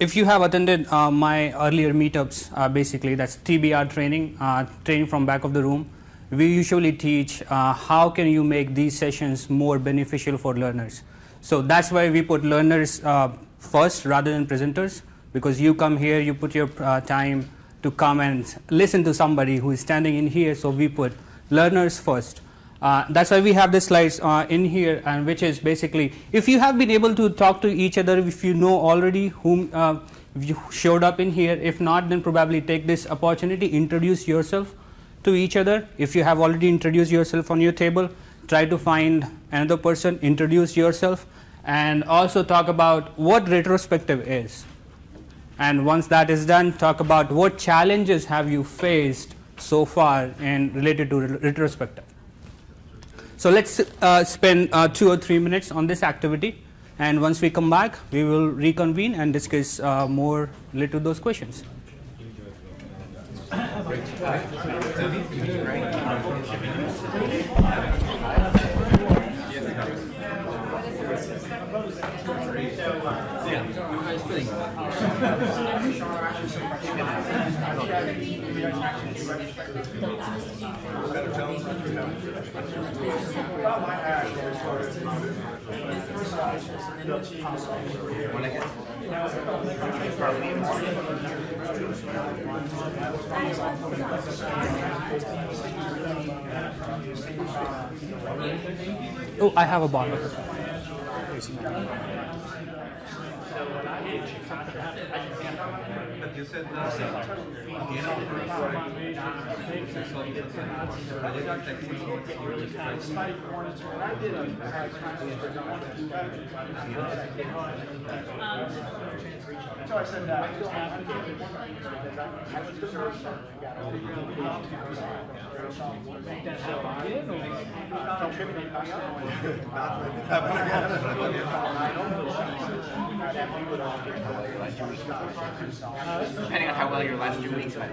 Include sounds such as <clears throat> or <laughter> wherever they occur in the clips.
if you have attended uh, my earlier meetups, uh, basically that's TBR training, uh, training from back of the room, we usually teach uh, how can you make these sessions more beneficial for learners. So that's why we put learners uh, first rather than presenters, because you come here, you put your uh, time to come and listen to somebody who is standing in here. So we put learners first. Uh, that's why we have the slides uh, in here, and which is basically if you have been able to talk to each other, if you know already whom uh, you showed up in here. If not, then probably take this opportunity, introduce yourself to each other. If you have already introduced yourself on your table, try to find another person, introduce yourself, and also talk about what retrospective is. And once that is done, talk about what challenges have you faced so far and related to retrospective. So let's uh, spend uh, two or three minutes on this activity. And once we come back, we will reconvene and discuss uh, more related to those questions. Oh, I have a bottle. But you said that tiene Ayer técnico So I said that. Depending on how well your last two weeks went.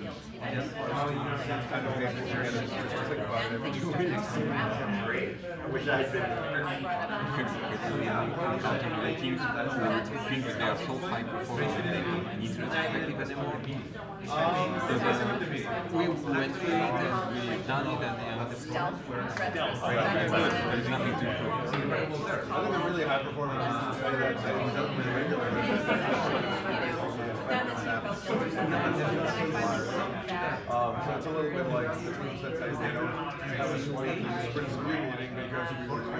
weeks. Which I've been. the think they are they we went through it and we've done it and the good. There's nothing to improve. I think a really high performing say that they don't do it regularly. Um, so it's a little bit like the teams that say they don't have a sprint, sprint review meeting because we were to.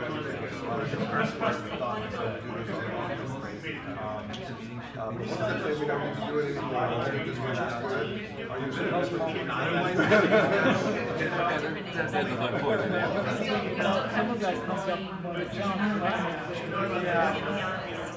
Um, um, the ones that we don't to do it anymore, this one should not are you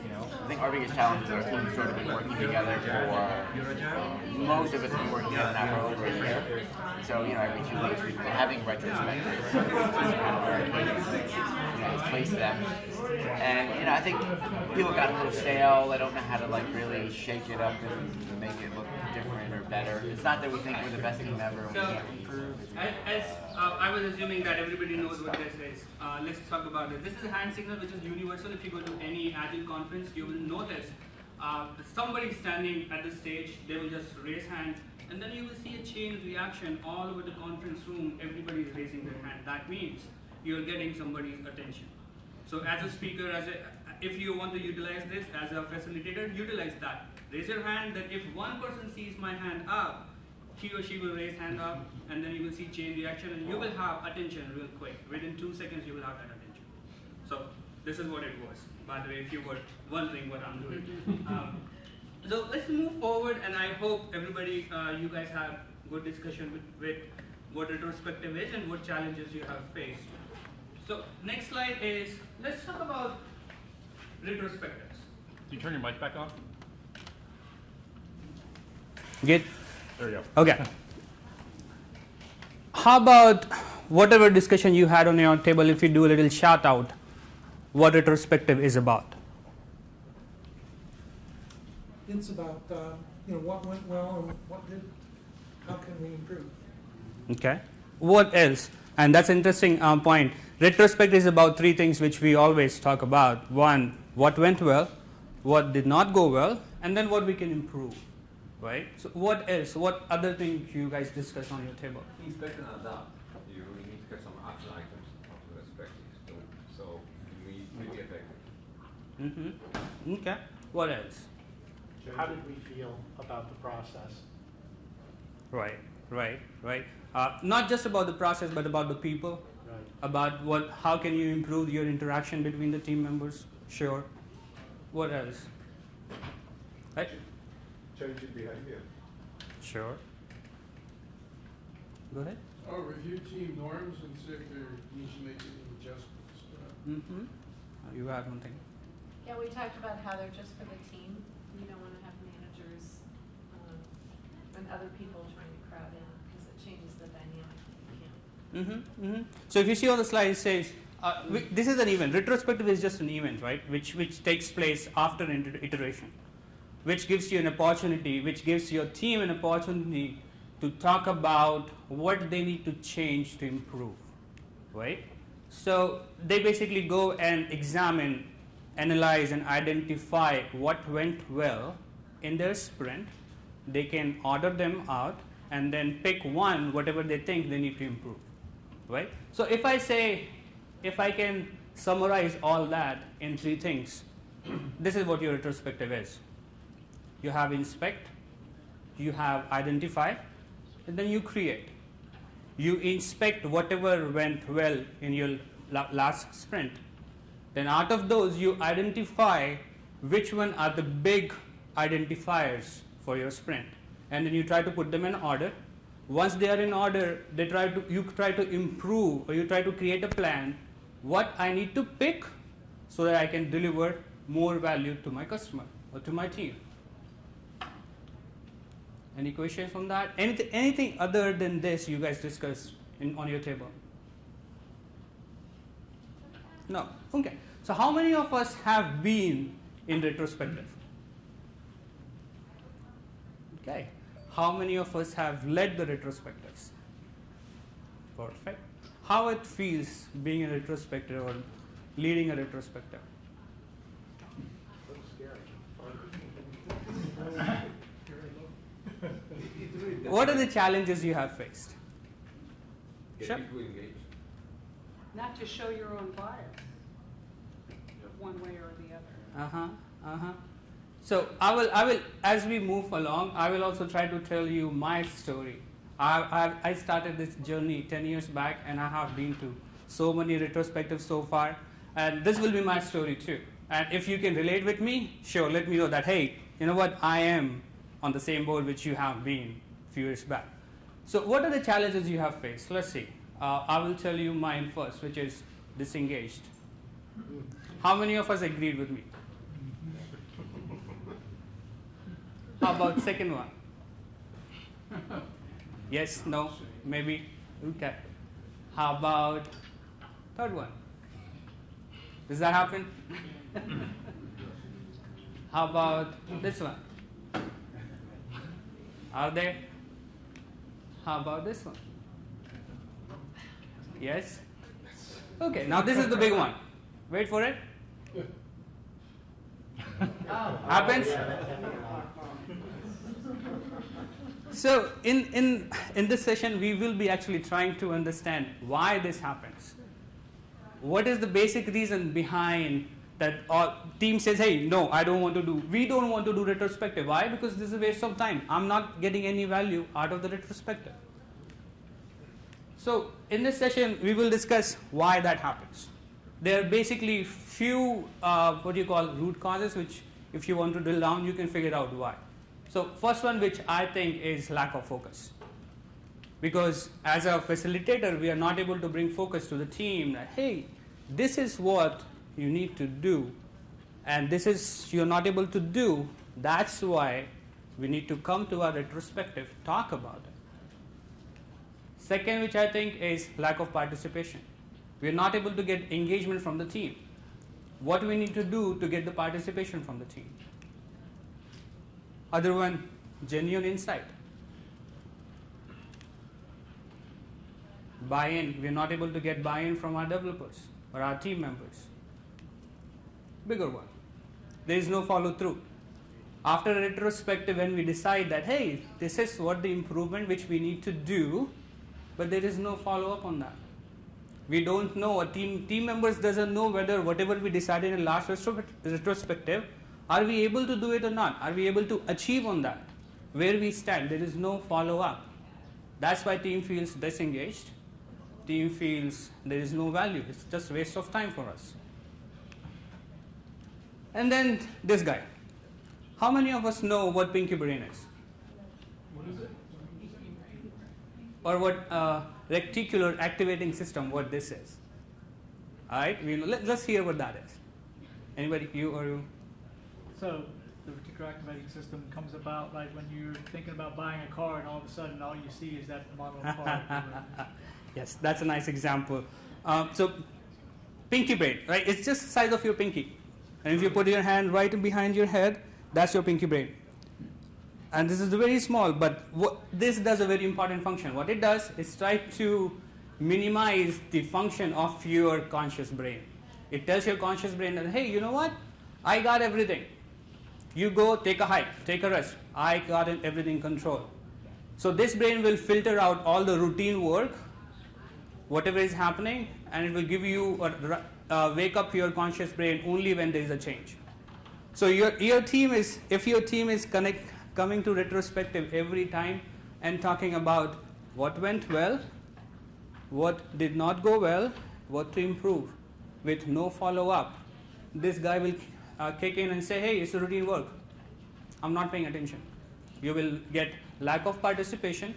I think our biggest challenge is our team's sort of been working together for most of us have been working together now for over a year. So, you know, every two weeks we've been having retrospectives. You know, place them. And you know, I think people got a little stale. They don't know how to like really shake it up and make it look different or better. It's not that we think we're the best team ever So, as, as uh, I was assuming that everybody knows what this is, uh, let's talk about it. This is a hand signal which is universal. If you go to any Agile conference, you will notice uh, somebody standing at the stage, they will just raise hand, and then you will see a chain reaction all over the conference room. Everybody is raising their hand. That means you're getting somebody's attention. So as a speaker, as a, if you want to utilize this as a facilitator, utilize that. Raise your hand that if one person sees my hand up, he or she will raise hand up and then you will see chain reaction and you will have attention real quick. Within two seconds you will have that attention. So this is what it was. By the way, if you were wondering what I'm doing. <laughs> Um, so let's move forward, and I hope everybody, uh, you guys have good discussion with, with what retrospective is and what challenges you have faced. So next slide is, let's talk about retrospectives. Can you turn your mic back on? Good. There you go. Okay. How about whatever discussion you had on your table, if you do a little shout out, what retrospective is about? It's about, uh, you know, what went well and what did, how can we improve? Okay. What else? And that's an interesting um, point. Retrospect is about three things which we always talk about. One, what went well, what did not go well, and then what we can improve. Right? So what else? What other things you guys discuss on your table? Inspect and adapt. You need to have some action items of the perspectives. So, so we we get effective. Mm-hmm. Okay. What else? How did we feel about the process? Right, right, right. Uh, not just about the process, but about the people. Right. About what, how can you improve your interaction between the team members? Sure. What else? Right. Change your behavior. Sure. Go ahead. Oh, review team norms and see if there needs to make any adjustments. Uh, Mm-hmm. You had one thing. Yeah, we talked about how they're just for the team. You don't want to have managers um, and other people trying to crowd in because it changes the dynamic. You can't. Mm-hmm, mm-hmm. So if you see on the slide, it says uh, we, this is an event. Retrospective is just an event, right? Which which takes place after an iteration, which gives you an opportunity, which gives your team an opportunity to talk about what they need to change to improve, right? So they basically go and examine, analyze, and identify what went well in their sprint. They can order them out and then pick one, whatever they think they need to improve, right? So if I say, if I can summarize all that in three things, <clears throat> this is what your retrospective is. You have inspect, you have identify, and then you create. You inspect whatever went well in your la- last sprint. Then out of those, you identify which one are the big identifiers for your sprint, and then you try to put them in order. Once they are in order, they try to you try to improve or you try to create a plan. What I need to pick so that I can deliver more value to my customer or to my team. Any questions on that? Anything, anything other than this you guys discuss in, on your table? No. Okay. So how many of us have been in retrospective? Okay. How many of us have led the retrospectives? Perfect. How it feels being a retrospective or leading a retrospective? What are the challenges you have faced? Get Sure. people engaged. Not to show your own bias, one way or the other. Uh huh. Uh huh. So I will, I will, as we move along, I will also try to tell you my story. I, I, I started this journey 10 years back, and I have been to so many retrospectives so far, and this will be my story too. And if you can relate with me, sure, let me know that hey, you know what, I am on the same board which you have been a few years back. So what are the challenges you have faced? Let's see. Uh, I will tell you mine first, which is disengaged. How many of us agreed with me? How about second one? Yes, no, maybe. Okay. How about third one? Does that happen? <laughs> How about this one? Are they? How about this one? Yes? Okay, now this is the big one. Wait for it. <laughs> Happens? So in, in, in this session, we will be actually trying to understand why this happens. What is the basic reason behind that all team says, hey, no, I don't want to do, we don't want to do retrospective. Why? Because this is a waste of time. I'm not getting any value out of the retrospective. So in this session, we will discuss why that happens. there are basically few uh, what you call root causes which if you want to drill down you can figure out why. So first one which I think is lack of focus. Because as a facilitator we are not able to bring focus to the team that hey this is what you need to do and this is you're not able to do that's why we need to come to our retrospective talk about it second which i think is lack of participation. We are not able to get engagement from the team. What we need to do to get the participation from the team? Other one genuine insight. Buy-in. We are not able to get buy-in from our developers or our team members. Bigger one. There is no follow through after a retrospective when we decide that hey this is what the improvement which we need to do but there is no follow up on that. We don't know. A team team members doesn't know whether whatever we decided in last retrospective are we able to do it or not? Are we able to achieve on that? Where we stand there is no follow up that's why team feels disengaged. Team feels there is no value. It's just waste of time for us. And then this guy. How many of us know what pinky brain is? What is it? Or what uh, reticular activating system what this is. All right we let, let's hear what that is. Anybody you or you? So the reticular activating system comes about like when you're thinking about buying a car and all of a sudden all you see is that model of <laughs> car. yes that's a nice example. Um, so pinky brain right? It's just the size of your pinky. And if you put your hand right behind your head that's your pinky brain and this is very small but this does a very important function. What it does is try to minimize the function of your conscious brain. It tells your conscious brain that hey you know what? I got everything. You go take a hike take a rest. I got everything control so this brain will filter out all the routine work whatever is happening and it will give you a uh, wake up your conscious brain only when there is a change. So your, your team is if your team is connect coming to retrospective every time and talking about what went well, what did not go well, what to improve with no follow up. This guy will uh, kick in and say, hey, it's routine work. I'm not paying attention. You will get lack of participation.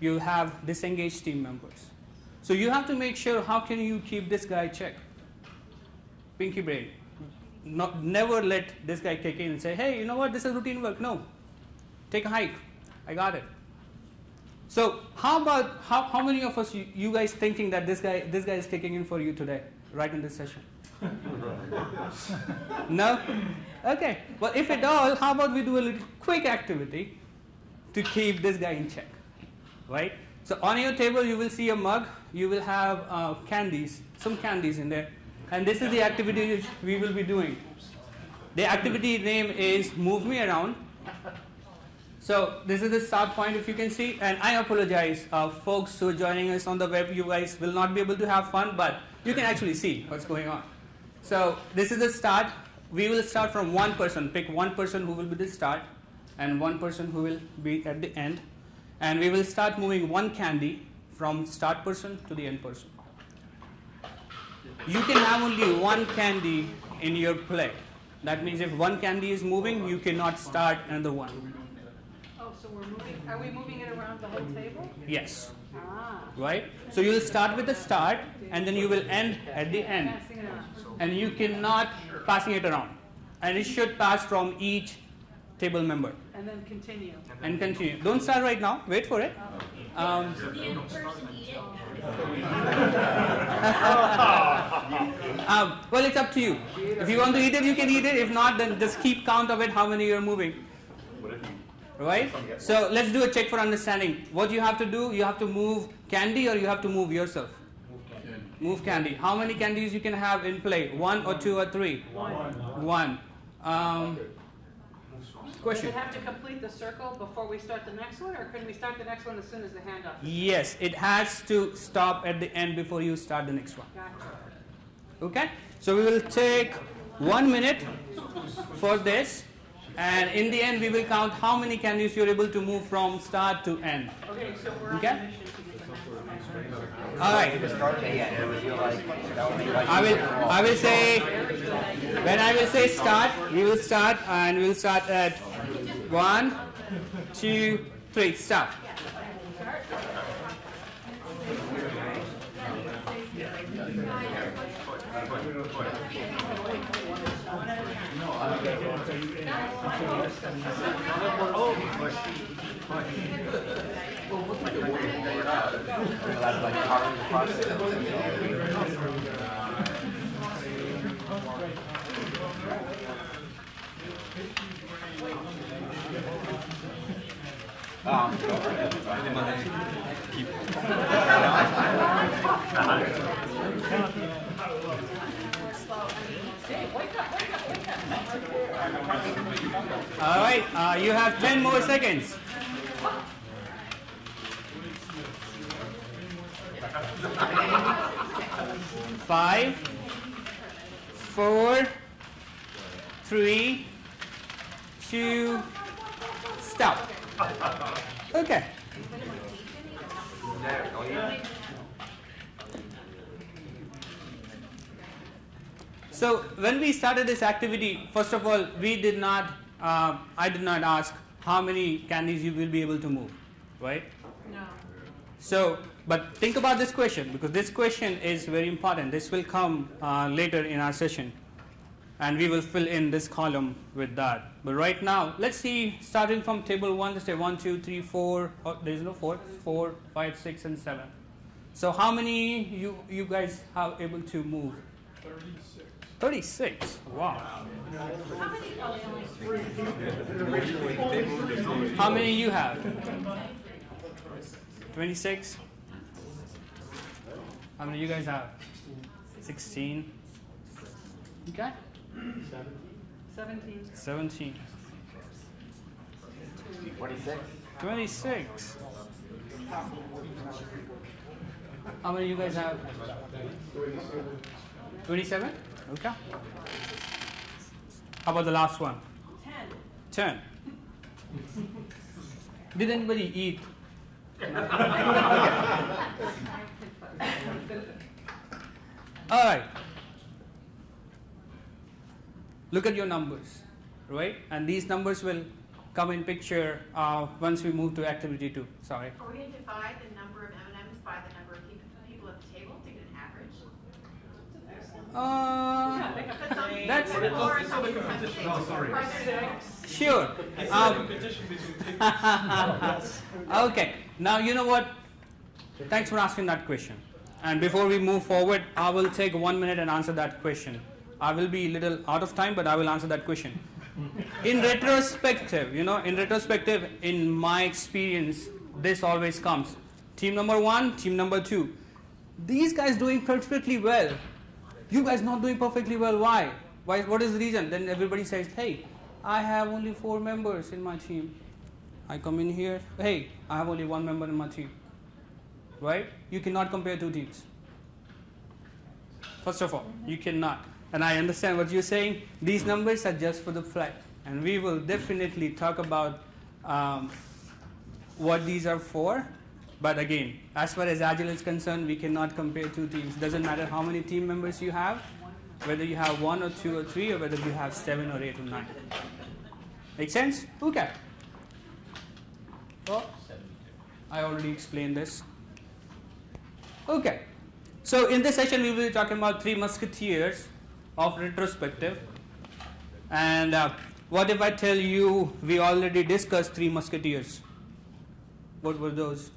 You have disengaged team members. So you have to make sure how can you keep this guy check. Pinky brain. Not, never let this guy kick in and say, hey, you know what, this is routine work. No, take a hike. I got it. So how about how, how many of us you, you guys thinking that this guy this guy is kicking in for you today, right in this session? <laughs> no? Okay. Well if at all, how about we do a little quick activity to keep this guy in check. Right? So on your table you will see a mug, you will have uh, candies, some candies in there. And this is the activity which we will be doing. The activity name is move me around so this is the start point if you can see and I apologize uh, folks who are joining us on the web you guys will not be able to have fun but you can actually see what's going on. So this is the start we will start from one person pick one person who will be the start and one person who will be at the end and we will start moving one candy from start person to the end person. You can have only one candy in your play. That means if one candy is moving you cannot start another one. So we're moving, are we moving it around the whole table? Yes. Ah. Right? So you will start with the start and then you will end at the end. And you cannot passing it around. And it should pass from each table member. And then continue. And continue. Don't start right now. Wait for it. Um, <laughs> um, well, it's up to you. If you want to eat it, you can eat it. If not, then just keep count of it, how many you're moving right? So let's do a check for understanding. What you have to do, you have to move candy or you have to move yourself? Move candy. How many candies you can have in play? One or two or three? One. One. Um, question. Does it have to complete the circle before we start the next one, or can we start the next one as soon as the handoff? Yes, it has to stop at the end before you start the next one. Gotcha. Okay? So we will take one minute for this. And in the end, we will count how many candies you're able to move from start to end. Okay, so we're Okay? a mission to get the next one. All right. The start to the end. It would feel like that would make life I will, easier for all. I will say, when I will say start, we will start and we'll start at one, two, three, stop. We're allowed to like part of the process. Um, All right, uh, you have 10 more seconds. Five, four, three, two, stop. Okay. So when we started this activity, first of all, we did not, uh, I did not ask how many candies you will be able to move, right? No. So, but think about this question because this question is very important. This will come uh, later in our session and we will fill in this column with that. But right now, let's see, starting from table one, let's say one, two, three, four, oh, there is no four, four, five, six, and seven. So how many you, you guys are able to move? Thirty-six. 36. Wow. How many, only three. How many you have? 26. How many you guys have? 16. Okay. Seventeen. 17. 26. 26. How many you guys have? 27? Okay. How about the last one? Ten. 10. Did anybody eat? <laughs> All right. Look at your numbers, right? And these numbers will come in picture uh, once we move to activity two. Sorry. Are we going to divide the number of M&Ms by the number of peop- people at the table to get an average? Uh, Because That's- have more, some people have six. Are there sure. Um, <laughs> okay. Now you know what? Thanks for asking that question. And before we move forward, I will take one minute and answer that question. I will be a little out of time, but I will answer that question. In retrospective, you know, in retrospective, in my experience, this always comes. Team number one, team number two. These guys doing perfectly well. You guys not doing perfectly well. Why? Why? What is the reason? Then everybody says, "Hey, I have only four members in my team." I come in here. Hey, I have only one member in my team. Right? You cannot compare two teams. First of all, you cannot. And I understand what you're saying. These numbers are just for the flag. And we will definitely talk about um, what these are for. But again, as far as Agile is concerned, we cannot compare two teams. Doesn't matter how many team members you have, whether you have one or two or three, or whether you have seven or eight or nine. Make sense? Okay. Well, I already explained this. Okay. So in this session, we will be talking about three musketeers of retrospective. And uh, what if I tell you we already discussed three musketeers? What were those?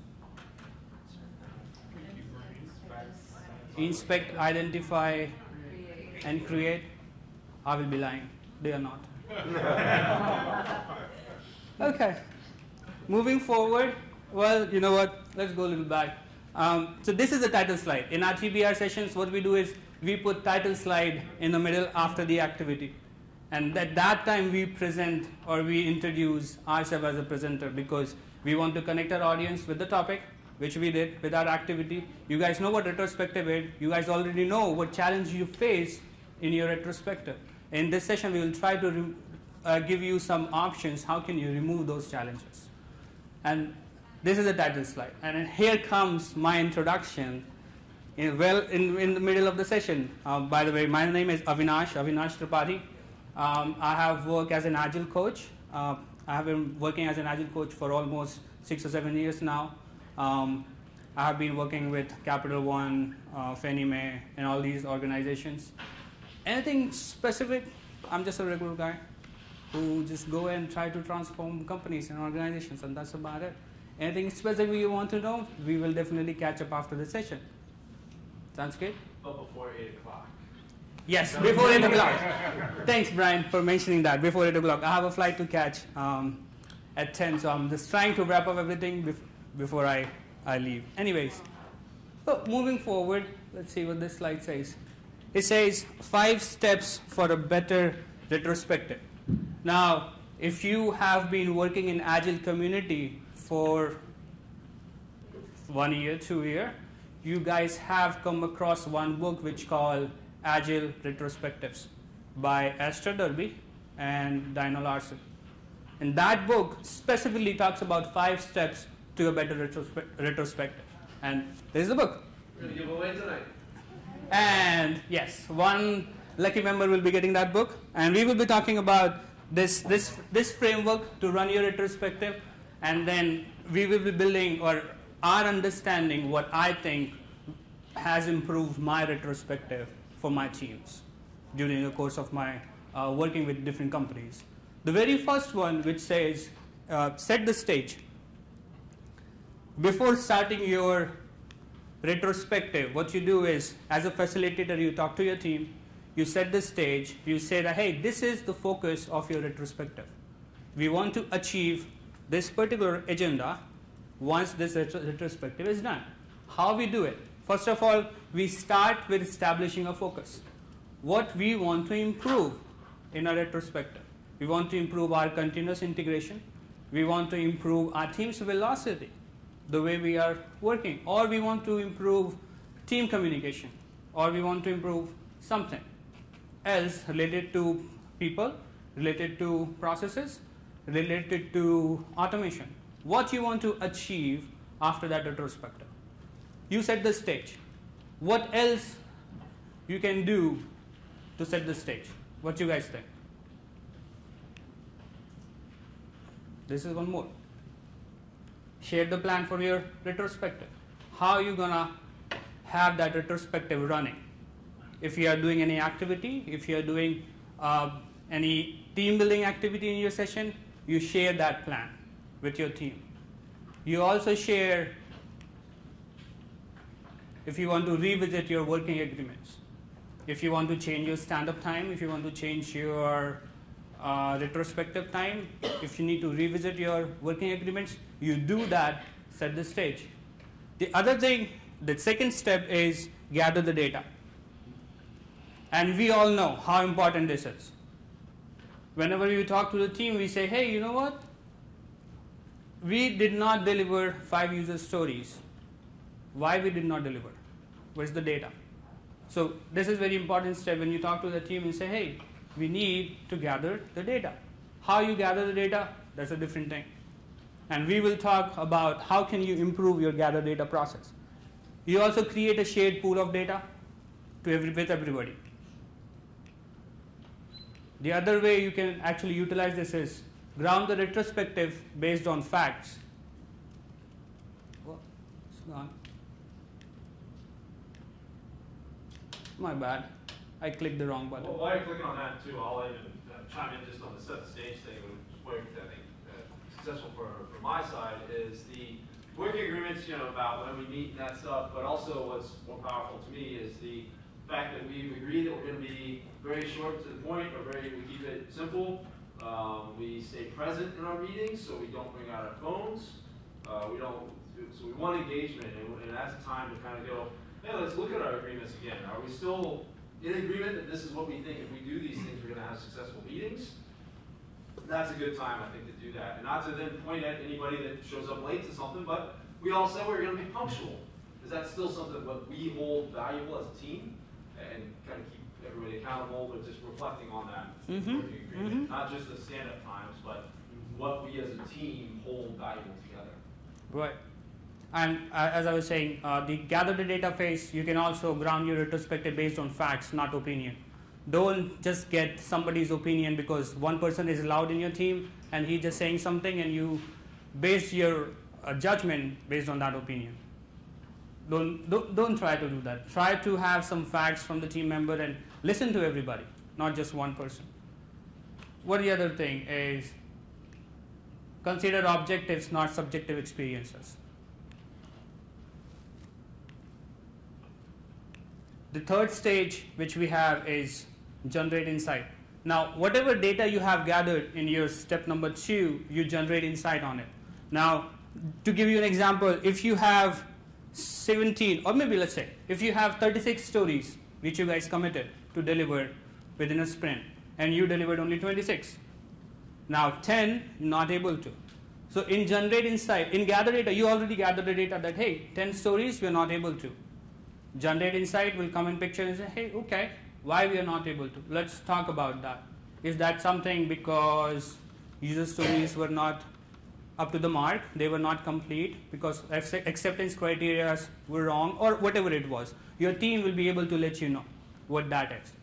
Inspect, identify, and create. I will be lying. They are not. <laughs> okay. Moving forward, well, you know what? Let's go a little back. Um, so this is the title slide. In our TBR sessions, what we do is we put title slide in the middle after the activity. And at that time, we present or we introduce ourselves as a presenter because we want to connect our audience with the topic, which we did with our activity. You guys know what retrospective is. You guys already know what challenge you face in your retrospective. In this session, we will try to uh, give you some options. How can you remove those challenges? And this is the title slide. And here comes my introduction. In, well, in, in the middle of the session. Uh, by the way, my name is Avinash, Avinash Tripathi. Um, I have worked as an agile coach. Uh, I have been working as an agile coach for almost six or seven years now. Um, I have been working with Capital One, uh, Fannie Mae, and all these organizations. Anything specific? I'm just a regular guy who just go and try to transform companies and organizations, and that's about it. Anything specific you want to know, we will definitely catch up after the session. Sounds good? But before 8 o'clock. Yes, before 8 o'clock. Thanks, Brian, for mentioning that. Before 8 o'clock. I have a flight to catch um, at 10, so I'm just trying to wrap up everything before I, I leave. Anyways, so moving forward, let's see what this slide says. It says five steps for a better retrospective. Now, if you have been working in Agile community for one year, two year, you guys have come across one book which called Agile Retrospectives by Esther Derby and Diana Larsen. And that book specifically talks about five steps to a better retrospe retrospective. And this is the book. Away tonight. And yes, one lucky member will be getting that book. And we will be talking about this, this, this framework to run your retrospective. And then we will be building or our understanding what I think has improved my retrospective for my teams during the course of my uh, working with different companies. The very first one, which says uh, set the stage. Before starting your retrospective, what you do is, as a facilitator, you talk to your team, you set the stage, you say that, hey, this is the focus of your retrospective. We want to achieve this particular agenda once this retrospective is done. How we do it? First of all, we start with establishing a focus. What we want to improve in a retrospective. We want to improve our continuous integration. We want to improve our team's velocity, the way we are working. Or we want to improve team communication. Or we want to improve something else related to people, related to processes, related to automation what you want to achieve after that retrospective. You set the stage. What else you can do to set the stage? What you guys think? This is one more. Share the plan for your retrospective. How are you gonna have that retrospective running? If you are doing any activity, if you are doing uh, any team building activity in your session, you share that plan with your team. You also share if you want to revisit your working agreements, if you want to change your stand-up time, if you want to change your uh, retrospective time, if you need to revisit your working agreements, you do that, set the stage. The other thing, the second step is gather the data. And we all know how important this is. Whenever we talk to the team, we say, hey, you know what? we did not deliver five user stories. Why we did not deliver? Where's the data? So this is very important step when you talk to the team and say, hey, we need to gather the data. How you gather the data, that's a different thing. And we will talk about how can you improve your gather data process. You also create a shared pool of data to every, with everybody. The other way you can actually utilize this is ground the retrospective based on facts. Oh, it's gone. My bad. I clicked the wrong button. Well, while you're clicking on that too, I'll even uh, chime in just on the set the stage thing, which I think, uh, successful for, for my side, is the working agreements, you know, about when we meet and that stuff, but also what's more powerful to me is the fact that we've agreed that we're going to be very short to the point, or very, we keep it simple, um, we stay present in our meetings, so we don't bring out our phones. Uh, we don't, so we want engagement, and, and that's time to kind of go, hey, let's look at our agreements again. Are we still in agreement that this is what we think if we do these things, we're going to have successful meetings? That's a good time, I think, to do that. And not to then point at anybody that shows up late to something, but we all said we're going to be punctual. Is that still something what we hold valuable as a team? And kind of keep everybody accountable, but just reflecting on that Mhm, working agreement. mhm. Not just the stand-up times, but what we as a team hold valuable together. Right. And uh, as I was saying, uh, the gather the data phase, you can also ground your retrospective based on facts, not opinion. Don't just get somebody's opinion because one person is allowed in your team and he's just saying something and you base your uh, judgment based on that opinion. Don't, don't, don't try to do that. Try to have some facts from the team member and listen to everybody, not just one person. What the other thing is consider objectives, not subjective experiences. The third stage which we have is generate insight. Now, whatever data you have gathered in your step number two, you generate insight on it. Now, to give you an example, if you have 17, or maybe let's say, if you have 36 stories which you guys committed to deliver within a sprint, and you delivered only 26, now 10 not able to. So in generate insight, in gather data, you already gathered the data that hey, 10 stories we are not able to. Generate insight will come in picture and say, hey, okay, why we are not able to? Let's talk about that. Is that something because user stories were not up to the mark, they were not complete because acceptance criteria were wrong or whatever it was. Your team will be able to let you know what that is.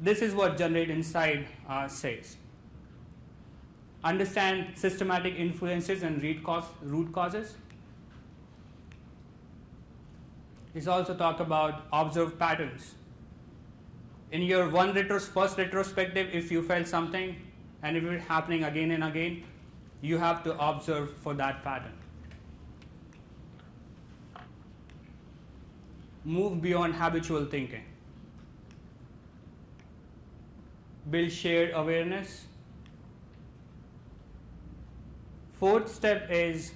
This is what generate insight uh, says. Understand systematic influences and cause, root causes. Is also talk about observe patterns. In your one retros- first retrospective, if you felt something and if it's happening again and again, you have to observe for that pattern. Move beyond habitual thinking. Build shared awareness. Fourth step is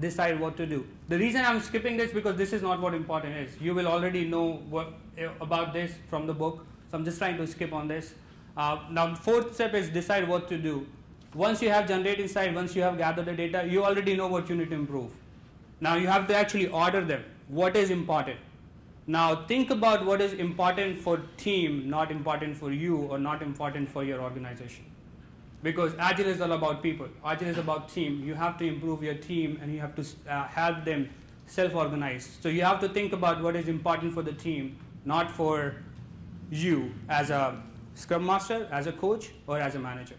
decide what to do. The reason I'm skipping this because this is not what important is. You will already know what, about this from the book. So I'm just trying to skip on this. Uh, now, fourth step is decide what to do. Once you have generate insight, once you have gathered the data, you already know what you need to improve. Now you have to actually order them. What is important? Now think about what is important for team, not important for you or not important for your organization. Because Agile is all about people. Agile is about team. You have to improve your team and you have to uh, help them self-organize. So you have to think about what is important for the team, not for you as a scrum master, as a coach, or as a manager.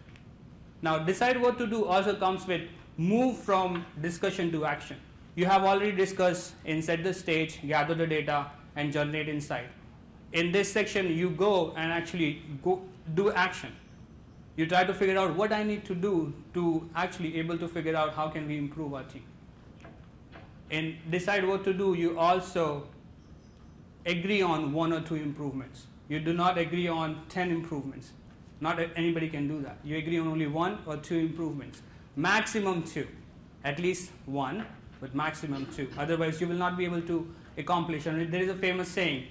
Now, decide what to do also comes with move from discussion to action. You have already discussed in set the stage, gather the data, and generate insight. In this section, you go and actually go do action. You try to figure out what I need to do to actually able to figure out how can we improve our team. And decide what to do, you also agree on one or two improvements. You do not agree on 10 improvements. Not anybody can do that. You agree on only one or two improvements. Maximum two. At least one, but maximum two. Otherwise, you will not be able to accomplish. And there is a famous saying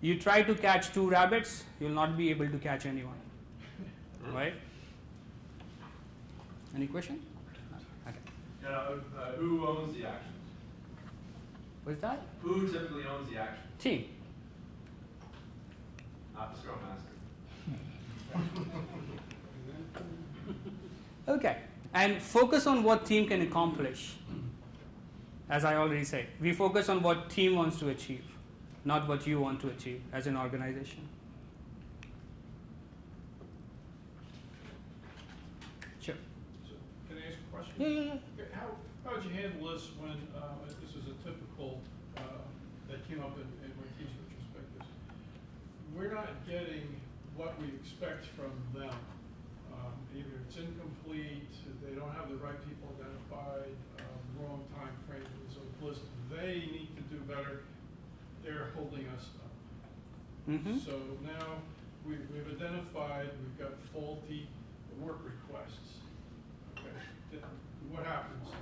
you try to catch two rabbits, you will not be able to catch anyone. Right? Any question? Okay. Yeah, uh, who owns the actions? What's that? Who typically owns the action? Team. Not the Scrum Master. <laughs> okay, and focus on what team can accomplish. As I already said, we focus on what team wants to achieve, not what you want to achieve as an organization. Sure. So, can Yeah, yeah. How, how would you handle this when uh, this is a typical uh, that came up in, in my team's retrospectives? We're not getting what we expect from them. Um, either it's incomplete, they don't have the right people identified, um, wrong time frame, so listen, they need to do better. They're holding us up. Mm-hmm. So now we, we've identified, we've got faulty work requests. Okay, what happens then?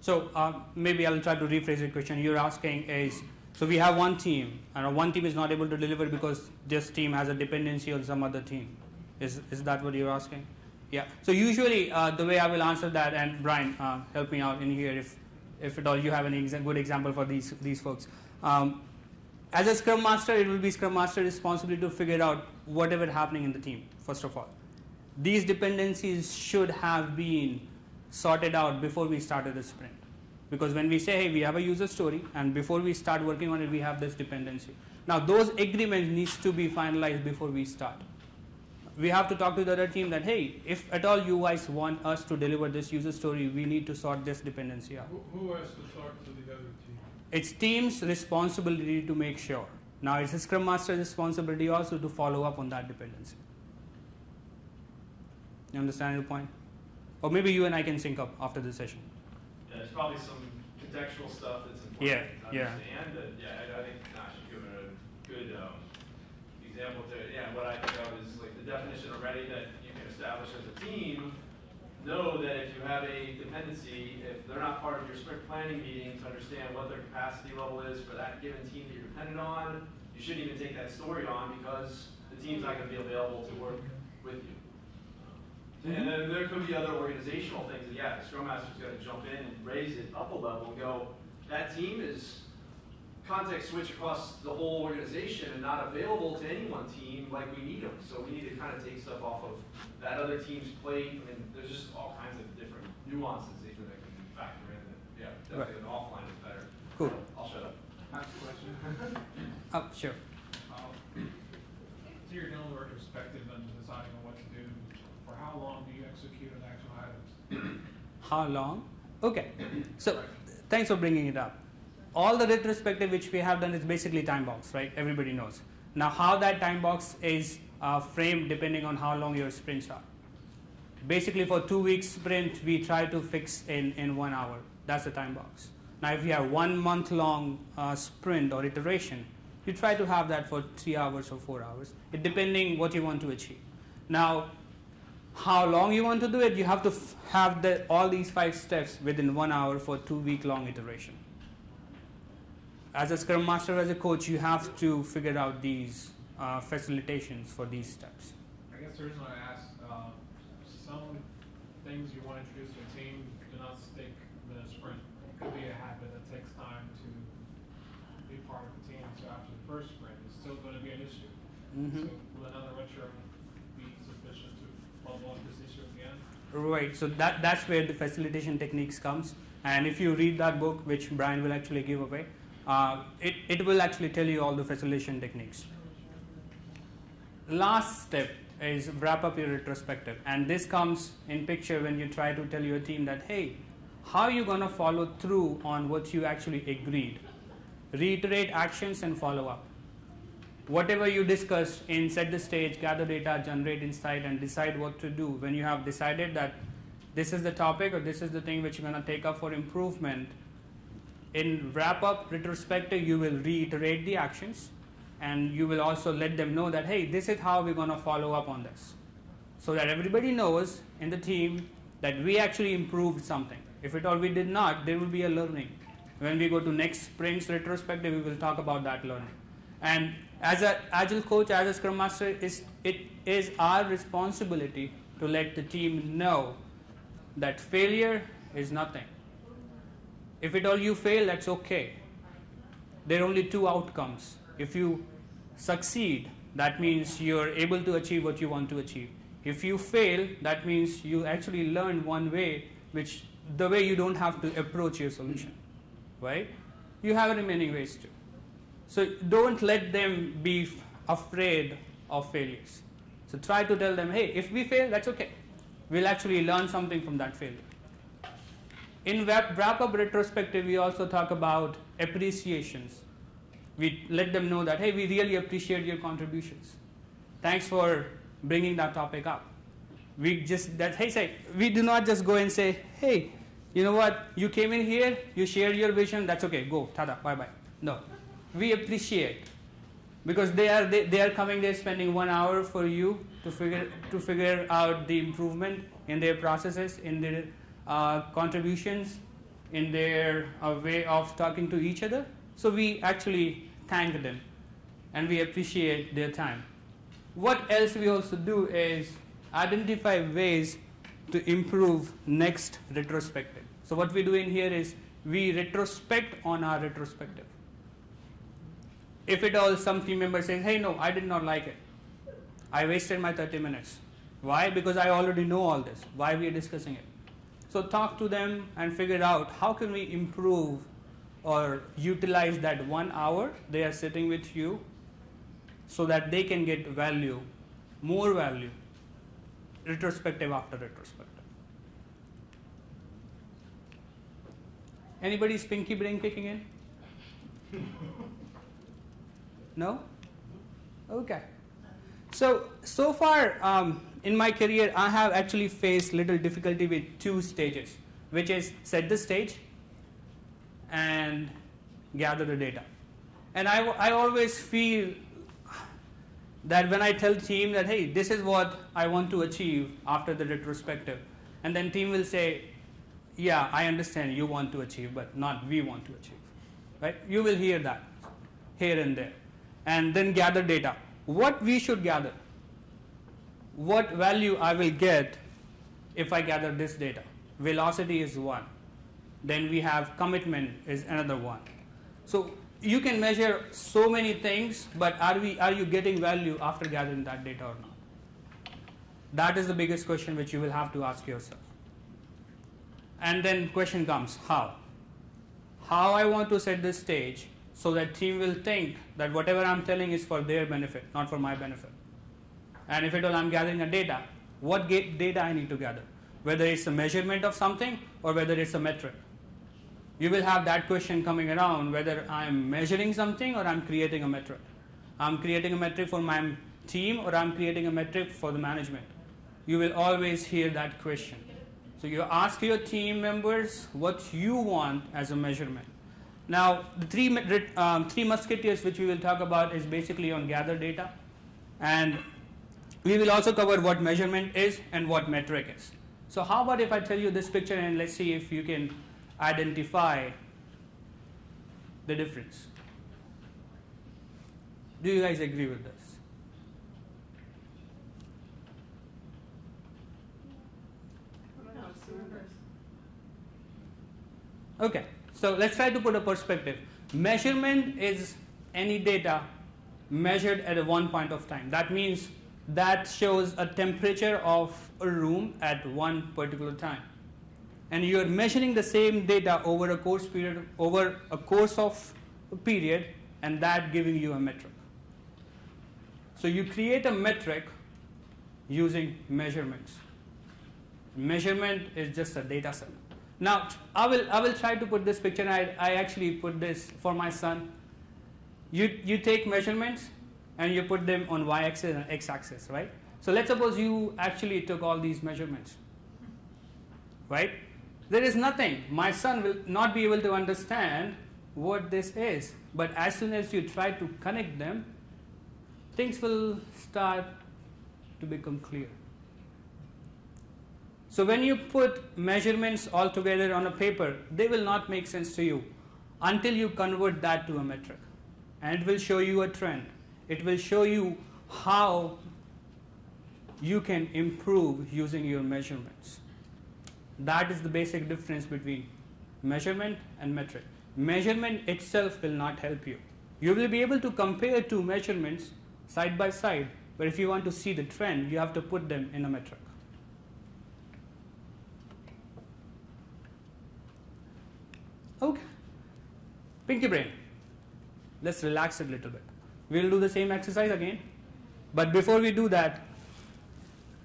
So um, maybe I'll try to rephrase the question. You're asking is so we have one team, and one team is not able to deliver because this team has a dependency on some other team. Is, is that what you're asking? Yeah. So usually uh, the way I will answer that, and Brian, uh, help me out in here if, if at all you have any exa- good example for these, these folks. Um, as a Scrum Master, it will be Scrum Master responsibility to figure out whatever happening in the team, first of all. These dependencies should have been sorted out before we started the sprint. Because when we say, hey, we have a user story, and before we start working on it, we have this dependency. Now, those agreements needs to be finalized before we start. We have to talk to the other team that, hey, if at all you guys want us to deliver this user story, we need to sort this dependency out. Who, who has to talk to the other team? It's team's responsibility to make sure. Now, it's Scrum Master's responsibility also to follow up on that dependency. You understand the point? Or maybe you and I can sync up after the session. Yeah, there's probably some contextual stuff that's important Yeah, to yeah. understand, but yeah, I, I think Nash has given a good, um, example to, yeah, what I think of is like the definition of ready that you can establish as a team, know that if you have a dependency, if they're not part of your sprint planning meeting to understand what their capacity level is for that given team that you're dependent on, you shouldn't even take that story on because the team's not gonna be available to work with you. And then there could be other organizational things that, yeah, the Scrum Master's gotta jump in and raise it up a level and go, that team is context switch across the whole organization and not available to any one team like we need them. So we need to kind of take stuff off of that other team's plate. I mean, there's just all kinds of different nuances even that can factor in. That, yeah, definitely an offline is better. Cool. I'll shut up. Ask a question. Oh, sure. Um, So you're doing a retrospective and on what to do. For how long do you execute an actual items? How long? Okay. So thanks for bringing it up. All the retrospective which we have done is basically time box, right? Everybody knows. Now, how that time box is uh, framed depending on how long your sprints are. Basically, for two weeks sprint, we try to fix in, in one hour. That's the time box. Now, if you have one month long uh, sprint or iteration, you try to have that for three hours or four hours, it depending what you want to achieve. Now, how long you want to do it, you have to f- have the, all these five steps within one hour for two week long iteration. As a Scrum Master, as a coach, you have to figure out these uh, facilitations for these steps. I guess the reason I asked, um, some things you want to introduce to a team do not stick the sprint. It could be a habit that takes time to be part of the team. So after the first sprint, it's still going to be an issue. Mhm. So will another retro be sufficient to up this issue again? Right, so that, that's where the facilitation techniques comes. And if you read that book, which Brian will actually give away, uh, it, it will actually tell you all the facilitation techniques. Last step is wrap up your retrospective. And this comes in picture when you try to tell your team that, hey, how are you going to follow through on what you actually agreed? Reiterate actions and follow up. Whatever you discussed in set the stage, gather data, generate insight, and decide what to do. When you have decided that this is the topic or this is the thing which you're going to take up for improvement, in wrap up retrospective, you will reiterate the actions and you will also let them know that, hey, this is how we're going to follow up on this. So that everybody knows in the team that we actually improved something. If at all we did not, there will be a learning. When we go to next sprint's retrospective, we will talk about that learning. And as an agile coach, as a scrum master, is it is our responsibility to let the team know that failure is nothing. If at all you fail, that's okay. There are only two outcomes. If you succeed, that means you're able to achieve what you want to achieve. If you fail, that means you actually learn one way, which the way you don't have to approach your solution, right? You have remaining ways too. So don't let them be afraid of failures. So try to tell them, hey, if we fail, that's okay. We'll actually learn something from that failure. In wrap, wrap up retrospective, we also talk about appreciations. We let them know that, hey, we really appreciate your contributions. Thanks for bringing that topic up. We just, that, hey, say, we do not just go and say, hey, you know what, you came in here, you shared your vision, that's okay, go, tada, bye bye. No, we appreciate. Because they are they, they are coming there spending one hour for you to figure to figure out the improvement in their processes in their uh, contributions in their uh, way of talking to each other. So we actually thank them and we appreciate their time. What else we also do is identify ways to improve next retrospective. So what we do in here is we retrospect on our retrospective if at all some team member says, hey, no, I did not like it. I wasted my 30 minutes. Why? Because I already know all this. Why we are discussing it? So talk to them and figure out how can we improve or utilize that one hour they are sitting with you so that they can get value, more value, retrospective after retrospective. Anybody's pinky brain kicking in? <laughs> No? Okay. So, so far um, in my career, I have actually faced little difficulty with two stages, which is set the stage and gather the data. And I, I always feel that when I tell team that, hey, this is what I want to achieve after the retrospective, and then team will say, yeah, I understand you want to achieve, but not we want to achieve, right? You will hear that here and there. And then gather data. What we should gather? What value I will get if I gather this data? Velocity is one. Then we have commitment is another one. So you can measure so many things, but are we are you getting value after gathering that data or not? That is the biggest question which you will have to ask yourself. And then question comes, how? How I want to set this stage so that team will think that whatever I'm telling is for their benefit, not for my benefit. And if at all I'm gathering a data, what data I need to gather? Whether it's a measurement of something or whether it's a metric you will have that question coming around whether I'm measuring something or I'm creating a metric. I'm creating a metric for my team or I'm creating a metric for the management. You will always hear that question. So you ask your team members what you want as a measurement. Now, the three, um, three musketeers which we will talk about is basically on gather data. And we will also cover what measurement is and what metric is. So how about if I tell you this picture and let's see if you can identify the difference. Do you guys agree with this? Okay, so let's try to put a perspective. Measurement is any data measured at one point of time. That means that shows a temperature of a room at one particular time and you are measuring the same data over a course period over a course of a period and that giving you a metric so you create a metric using measurements measurement is just a data set now i will i will try to put this picture i i actually put this for my son you you take measurements and you put them on y axis and x axis right so let's suppose you actually took all these measurements right there is nothing. My son will not be able to understand what this is. But as soon as you try to connect them, things will start to become clear. So when you put measurements all together on a paper, they will not make sense to you until you convert that to a metric. And it will show you a trend. It will show you how you can improve using your measurements. That is the basic difference between measurement and metric. Measurement itself will not help you. You will be able to compare two measurements side by side, but if you want to see the trend, you have to put them in a metric. Okay. Pinky brain. Let's relax it a little bit. We'll do the same exercise again. But before we do that,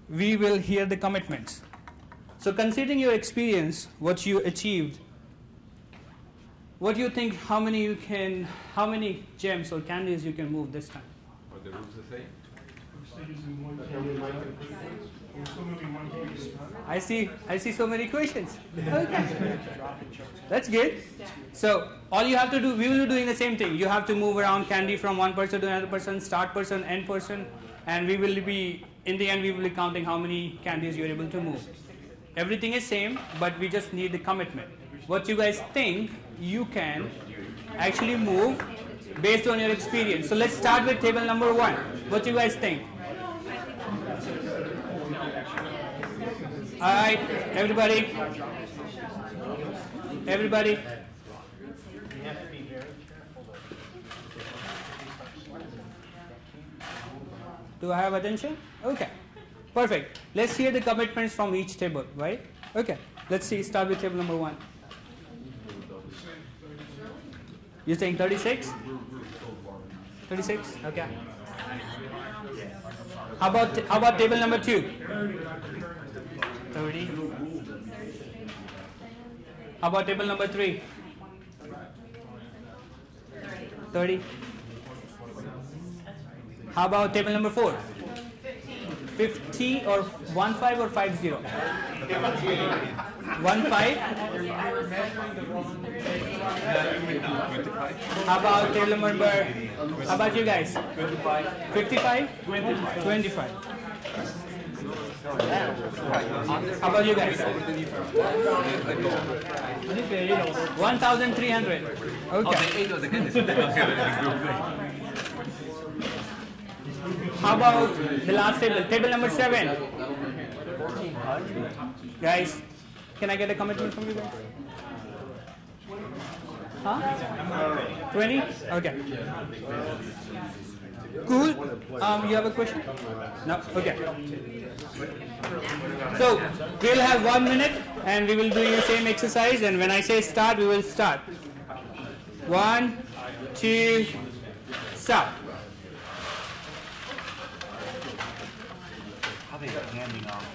we will hear the commitments. So considering your experience, what you achieved, what do you think? How many you can? How many gems or candies you can move this time? Are the rules the same? I see. I see so many questions. Okay, that's good. So all you have to do, we will be doing the same thing. You have to move around candy from one person to another person, start person, end person, and we will be in the end we will be counting how many candies you are able to move. Everything is same, but we just need the commitment. What you guys think you can actually move based on your experience. So let's start with table number one. What you guys think? All right, everybody. Everybody. Do I have attention? Okay. Perfect. Let's hear the commitments from each table, right? Okay. Let's see, start with table number one. You're saying 36? 36? Okay. How about, how about table number two? 30. How about table number three? 30. How about table number four? 50 or 1 5 or 5 0? 1 5? How about table number, how about you guys? 55. 55? 25. How about you guys? 1,300. Okay. How about the last table? Table number seven. Guys, can I get a commitment from you guys? Huh? 20? Okay. Cool. Um, you have a question? No? Okay. So, we'll have one minute and we will do the same exercise and when I say start, we will start. One, two, start. How they handing off?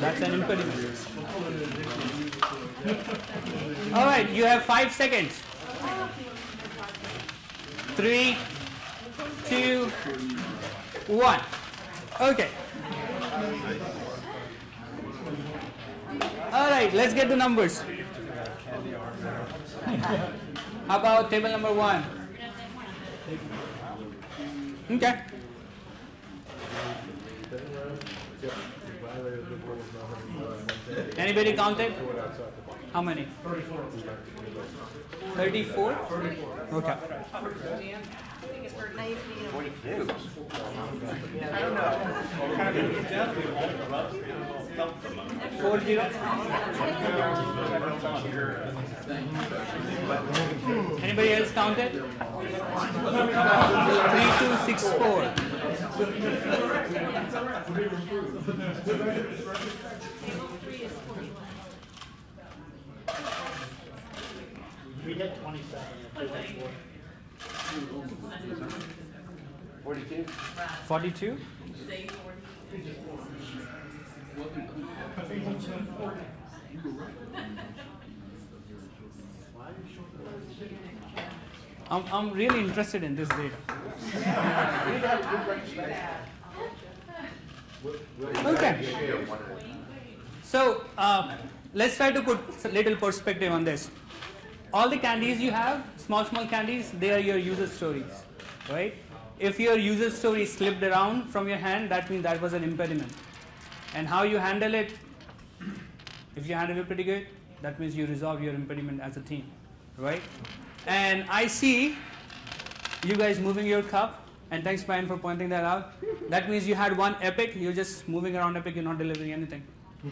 That's an impediment. All right, you have five seconds. Three, two, one. Okay. All right, let's get the numbers. How about table number one? Okay. Anybody counted? How many? 34? Thirty-four. Okay. Four zero. Anybody else counted? Three two six four. We hit twenty-seven. Forty-two? Forty-two. I'm, I'm really interested in this data. <laughs> Okay. So uh, let's try to put a little perspective on this. All the candies you have, small, small candies, they are your user stories, right? If your user story slipped around from your hand, that means that was an impediment. And how you handle it, <clears throat> if you handle it pretty good, that means you resolve your impediment as a team, right? And I see you guys moving your cup, and thanks Brian for pointing that out. That means you had one epic, you're just moving around epic, you're not delivering anything. We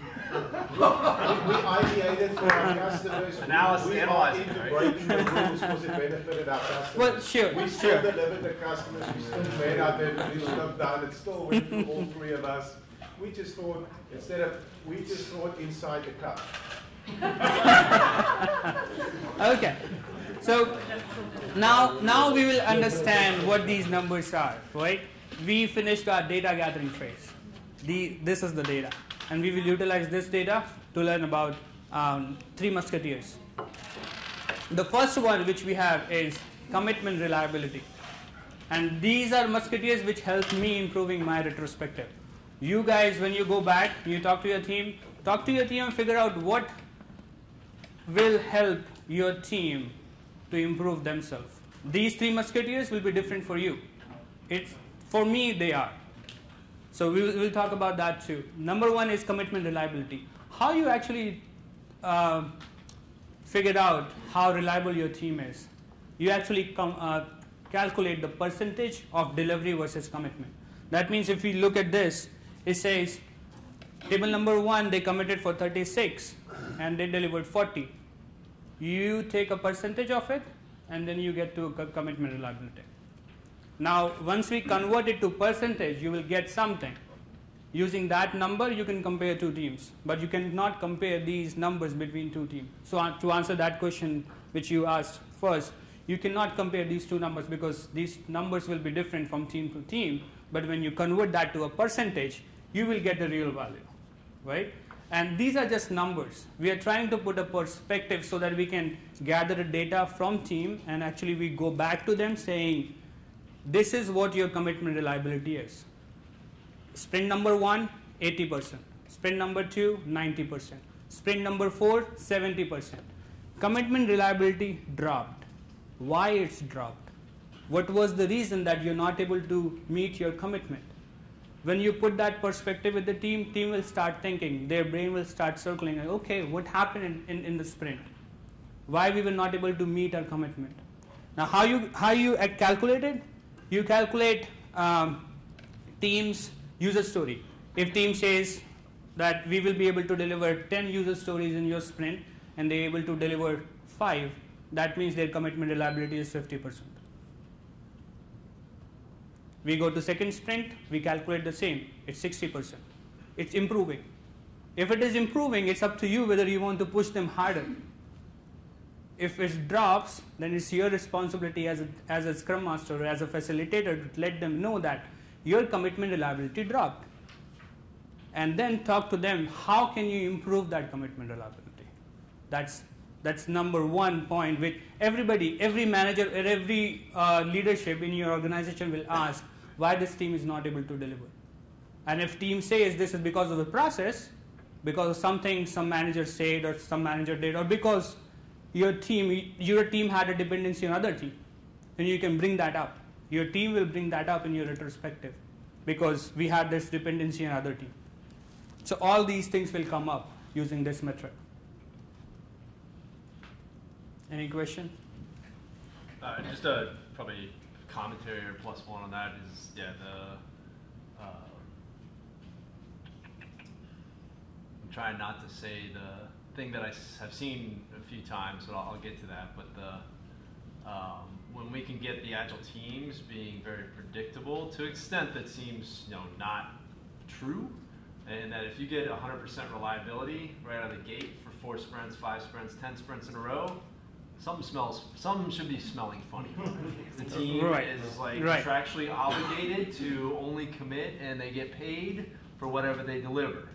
ideated for our customers. Analysis- we analyze are it, into right? breaking the rules because it benefited our customers. Well, sure, We still sure. delivered the customers, we still made our definition of done, it still went through all three of us. We just thought, instead of, we just thought inside the cup. Okay. So now, now we will understand what these numbers are, right? We finished our data gathering phase. The, this is the data. And we will utilize this data to learn about um, three musketeers. The first one which we have is commitment reliability. And these are musketeers which help me improving my retrospective. You guys, when you go back, you talk to your team, talk to your team and figure out what will help your team to improve themselves. These three musketeers will be different for you. It's for me they are. So we will we'll talk about that too. Number one is commitment reliability. How you actually uh, figured out how reliable your team is. You actually uh, calculate the percentage of delivery versus commitment. That means if we look at this, it says table number one they committed for 36 and they delivered 40. You take a percentage of it and then you get to commitment reliability. Now, once we convert it to percentage, you will get something. Using that number, you can compare two teams, but you cannot compare these numbers between two teams. So, uh, to answer that question which you asked first, you cannot compare these two numbers because these numbers will be different from team to team. But when you convert that to a percentage, you will get the real value, right? And these are just numbers. We are trying to put a perspective so that we can gather the data from team and actually we go back to them saying, this is what your commitment reliability is. Sprint number one, 80%. Sprint number two, 90%. Sprint number four, 70%. Commitment reliability dropped. Why it's dropped? What was the reason that you're not able to meet your commitment? When you put that perspective with the team, team will start thinking, their brain will start circling, okay, what happened in, in, in the sprint? Why we were not able to meet our commitment? Now, how you, how you calculate it? You calculate um, team's user story. If team says that we will be able to deliver 10 user stories in your sprint and they're able to deliver 5, that means their commitment reliability is 50%. We go to second sprint, we calculate the same, it's 60%. It's improving. If it is improving, it's up to you whether you want to push them harder. If it drops, then it's your responsibility as a, as a scrum master or as a facilitator to let them know that your commitment reliability dropped. And then talk to them, how can you improve that commitment reliability? That's that's number one point which everybody, every manager, or every uh, leadership in your organization will ask why this team is not able to deliver. And if team says this is because of the process, because of something some manager said or some manager did, or because your team, your team had a dependency on other team, then you can bring that up. Your team will bring that up in your retrospective because we had this dependency on other team. So all these things will come up using this metric. Any question? Uh, just a probably commentary or plus one on that is yeah the uh, I'm trying not to say the thing that I have seen a few times, but I'll, I'll get to that. But the um, when we can get the agile teams being very predictable to extent that seems you know not true, and that if you get 100% reliability right out of the gate for four sprints, five sprints, ten sprints in a row, something smells. Something should be smelling funny. <laughs> the team right. is like right. contractually obligated to only commit, and they get paid for whatever they deliver.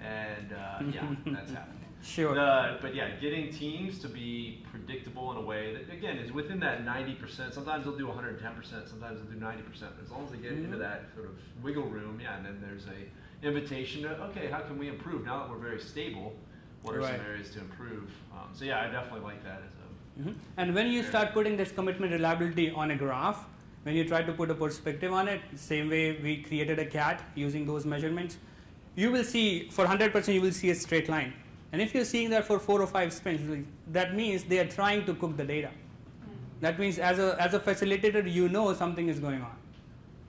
And uh, yeah, <laughs> that's happening. Sure. The, but yeah, getting teams to be predictable in a way that again is within that 90%. Sometimes they'll do 110%, sometimes they'll do 90%. As long as they get mm-hmm. into that sort of wiggle room, yeah, and then there's a invitation to okay, how can we improve now that we're very stable? What are right. some areas to improve? Um, so yeah, I definitely like that as a. Mm-hmm. And when you start putting this commitment reliability on a graph, when you try to put a perspective on it, same way we created a cat using those measurements, you will see for 100% you will see a straight line and if you're seeing that for four or five sprints, that means they are trying to cook the data. That means as a, as a facilitator, you know something is going on.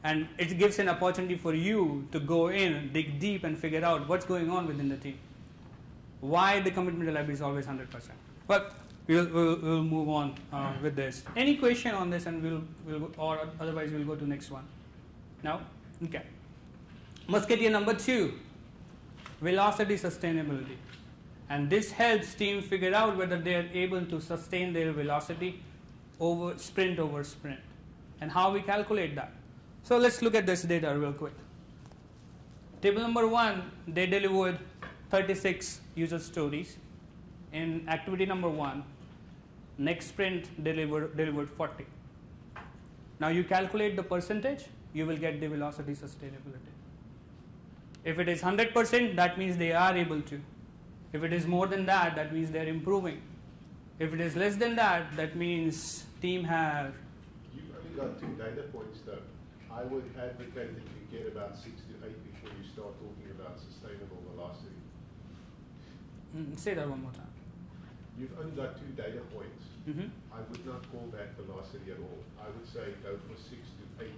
And it gives an opportunity for you to go in, dig deep, and figure out what's going on within the team. Why the commitment reliability is always 100%. But we'll, we'll, we'll move on uh, with this. Any question on this, and we'll, we'll, or otherwise we'll go to next one. No? Okay. Musketeer number two, velocity sustainability. And this helps team figure out whether they are able to sustain their velocity over sprint over sprint and how we calculate that. So let's look at this data real quick. Table number one, they delivered 36 user stories. In activity number one, next sprint delivered, delivered 40. Now you calculate the percentage, you will get the velocity sustainability. If it is 100%, that means they are able to. If it is more than that, that means they're improving. If it is less than that, that means team have. You've only got two data points though. I would advocate that you get about six to eight before you start talking about sustainable velocity. Mm, say that one more time. You've only got two data points. Mhm. I would not call that velocity at all. I would say go for six to eight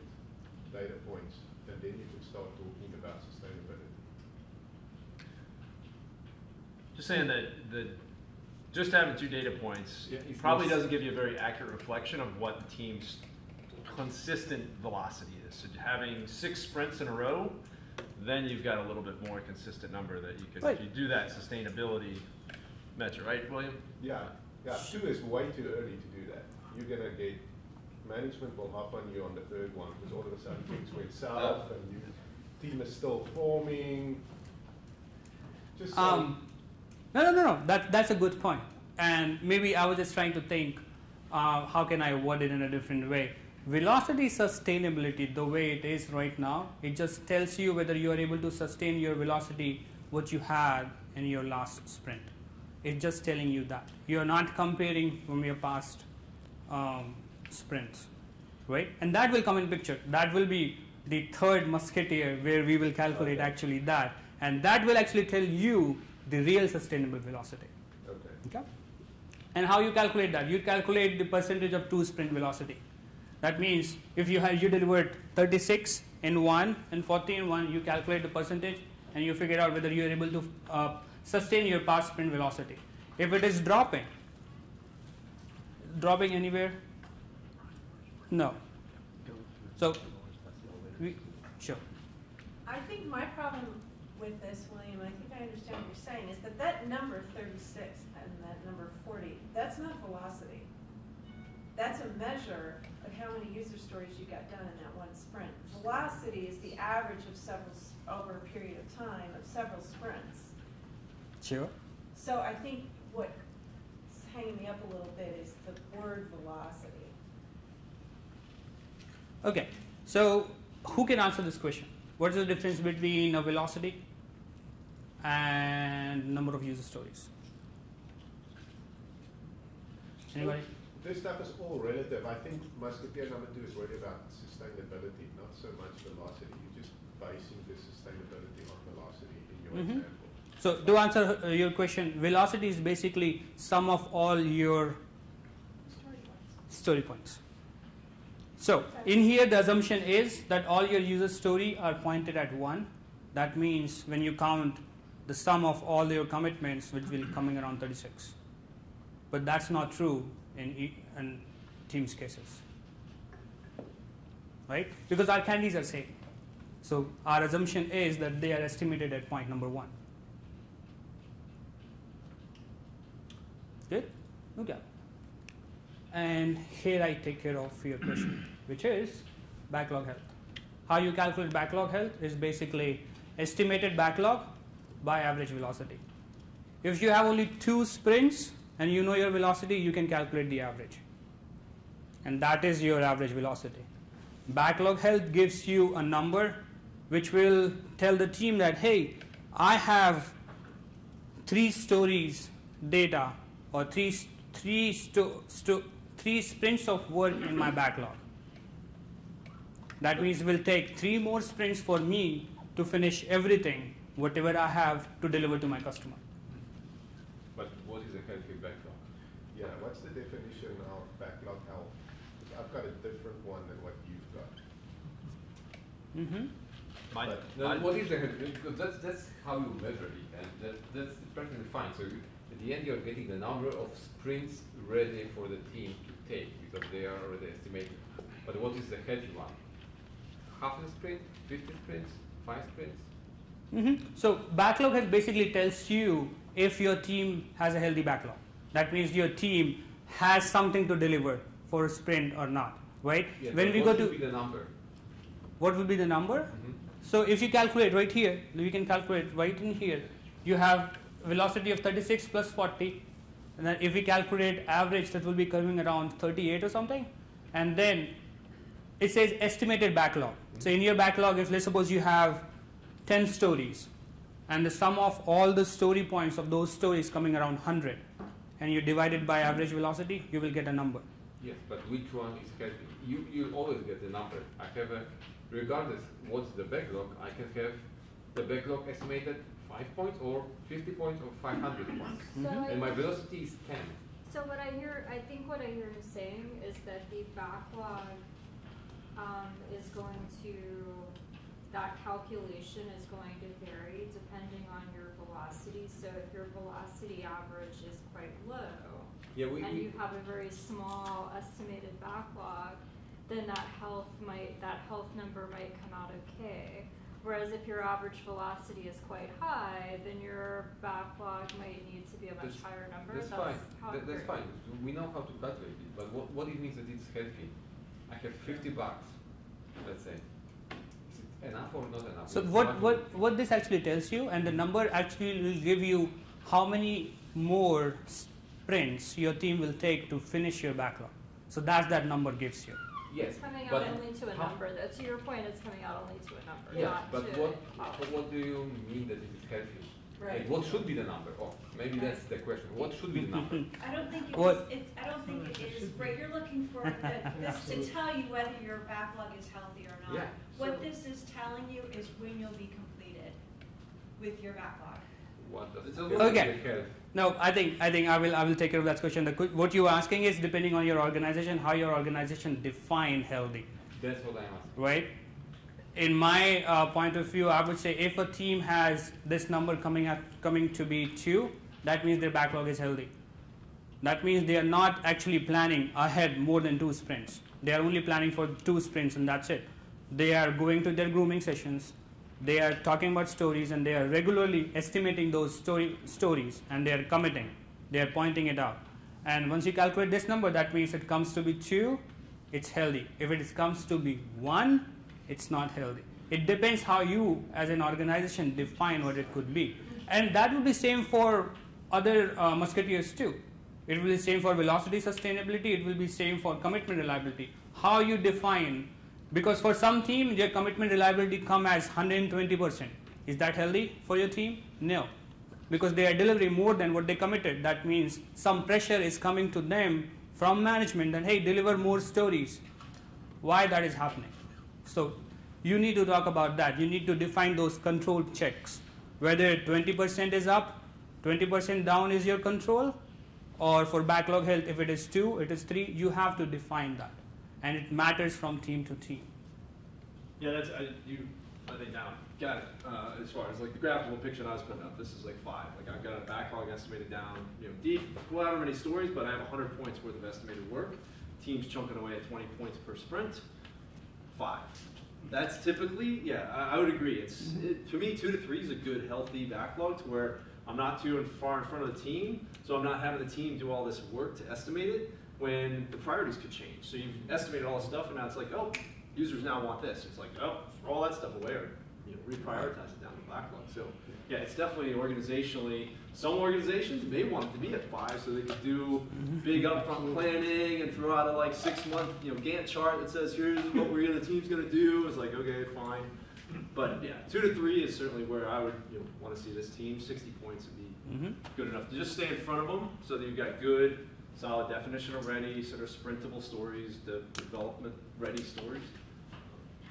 data points, and then you can start talking about sustainability. Just saying that the just having two data points Yeah, probably doesn't give you a very accurate reflection of what the team's consistent velocity is. So having six sprints in a row, then you've got a little bit more consistent number that you could Right. if you do that sustainability measure, right, William? Yeah, yeah, two is way too early to do that. You're gonna get, management will hop on you on the third one, because all of a sudden things went south, and your team is still forming. Just say, Um, no, no, no, no. That that's a good point. And maybe I was just trying to think, uh, how can I word it in a different way? Velocity sustainability, the way it is right now, it just tells you whether you are able to sustain your velocity what you had in your last sprint. It's just telling you that you are not comparing from your past um, sprints, right? And that will come in picture. That will be the third musketeer where we will calculate Okay. actually that, and that will actually tell you the real sustainable velocity. okay, Okay. And how you calculate that? You calculate the percentage of two sprint velocity. That means if you have you delivered 36 in one and 40 in one, you calculate the percentage and you figure out whether you are able to uh, sustain your past sprint velocity. If it is dropping, dropping anywhere? No. So, we, sure. I think my problem with this, William, I think I understand what you're saying, is that that number thirty-six and that number forty, that's not velocity. That's a measure of how many user stories you got done in that one sprint. Velocity is the average of several, over a period of time, of several sprints. Sure. So I think what's hanging me up a little bit is the word velocity. Okay. So, who can answer this question? What is the difference between a velocity and number of user stories? Anybody? this stuff is all relative. I think musketeer number two is really about sustainability, not so much velocity. You're just basing the sustainability on velocity in your Mhm. example. So to answer uh, your question, velocity is basically sum of all your story points. So in here, the assumption is that all your user story are pointed at one. That means when you count the sum of all your commitments, which will coming around 36. But that's not true in, in teams cases, right? Because our candies are same. So our assumption is that they are estimated at point number one. Good? Okay. And here I take care of your question, <clears throat> which is backlog health. How you calculate backlog health is basically estimated backlog by average velocity. If you have only two sprints and you know your velocity, you can calculate the average. And that is your average velocity. Backlog health gives you a number which will tell the team that, hey, I have three stories data or three, three, sto- sto- three sprints of work in my backlog. That means it will take three more sprints for me to finish everything, whatever I have to deliver to my customer. But what is a healthy backlog? Yeah, what's the definition of backlog health? 'Cause I've got a different one than what you've got. Mm-hmm. My, No, what is the healthy? Because that's that's how you measure it, and that, that's perfectly fine. So you, at the end, you're getting the number of sprints ready for the team to take because they are already estimated. But what is the healthy one? Half a sprint, fifty sprints, five sprints? Hmm So backlog health basically tells you if your team has a healthy backlog. That means your team has something to deliver for a sprint or not, right? Yeah, when we what go to be the number? what will be the number? Mhm. So if you calculate right here, we can calculate right in here. You have velocity of 36 plus 40, and then if we calculate average, that will be coming around 38 or something. And then it says estimated backlog. So in your backlog, if let's suppose you have 10 stories, and the sum of all the story points of those stories coming around 100, and you divide it by average velocity, you will get a number. Yes, but which one is healthy? You you always get the number. I have a, regardless what's the backlog, I can have the backlog estimated five points or 50 points or 500 points, So I- and my velocity is 10. So what I hear, I think what I hear him saying is that the backlog, um, is going to, that calculation is going to vary depending on your velocity. So if your velocity average is quite low, Yeah, we- and we- you have a very small estimated backlog, then that health might, that health number might come out okay. Whereas if your average velocity is quite high, then your backlog might need to be a much That's- higher number. That's fine. how That, that's fine. We know how to calculate it, but what, what it means that it's healthy. I have 50 bucks, let's say. Is it enough or not enough? So what, what, what this actually tells you, and the number actually will give you how many more sprints your team will take to finish your backlog. So that's that number gives you. Yes, It's coming out only to a how- number, though. To your point, it's coming out only to a number, Yeah, not but to. what, what do you mean that it is healthy? Right. Like, what should be the number? Oh, maybe that's the question. What should be the number? <laughs> I don't think it What- is, it's, I don't think it is, right, you're looking for the- <laughs> this to tell you whether your backlog is healthy or not. Yeah. What this is telling you is when you'll be completed with your backlog. What does It's a healthy Okay. health? No, I think I think I will I will take care of that question. The, que- what you're asking is depending on your organization, how your organization define healthy, That's what I'm asking. right? In my uh, point of view, I would say if a team has this number coming at coming to be two, that means their backlog is healthy. That means they are not actually planning ahead more than two sprints. They are only planning for two sprints and that's it. They are going to their grooming sessions. They are talking about stories and they are regularly estimating those story, stories and they are committing. They are pointing it out. And once you calculate this number, that means it comes to be two, it's healthy. If it comes to be one, it's not healthy. It depends how you, as an organization, define what it could be. And that will be same for other uh, musketeers too. It will be same for velocity sustainability. It will be same for commitment reliability. How you define, because for some team, their commitment reliability come as 120%. Is that healthy for your team? No, because they are delivering more than what they committed. That means some pressure is coming to them from management that hey, deliver more stories. Why that is happening? So you need to talk about that. You need to define those control checks. Whether 20% is up, 20% down is your control, or for backlog health, if it is two, it is three, you have to define that. And it matters from team to team. Yeah, that's, I, you, I think now, got it, uh, as far as like the graphical picture that I was putting up, this is like five, like I've got a backlog estimated down, you know, deep, however many stories, but I have hundred points worth of estimated work. Team's chunking away at twenty points per sprint, five. That's typically, yeah, I, I would agree, it's, it, to me, two to three is a good, healthy backlog to where I'm not too far in front of the team, so I'm not having the team do all this work to estimate it, when the priorities could change. So you've estimated all this stuff, and now it's like, oh, users now want this. It's like, oh, throw all that stuff away or you know, reprioritize it down the backlog. So yeah, it's definitely organizationally. Some organizations may want it to be at five so they can do big upfront planning and throw out a like six month you know Gantt chart that says here's what we're the team's gonna do. It's like okay, fine. But yeah, two to three is certainly where I would you know, want to see this team. Sixty points would be Mhm. good enough to just stay in front of them so that you've got good, solid definition of ready, sort of sprintable stories, the development ready stories.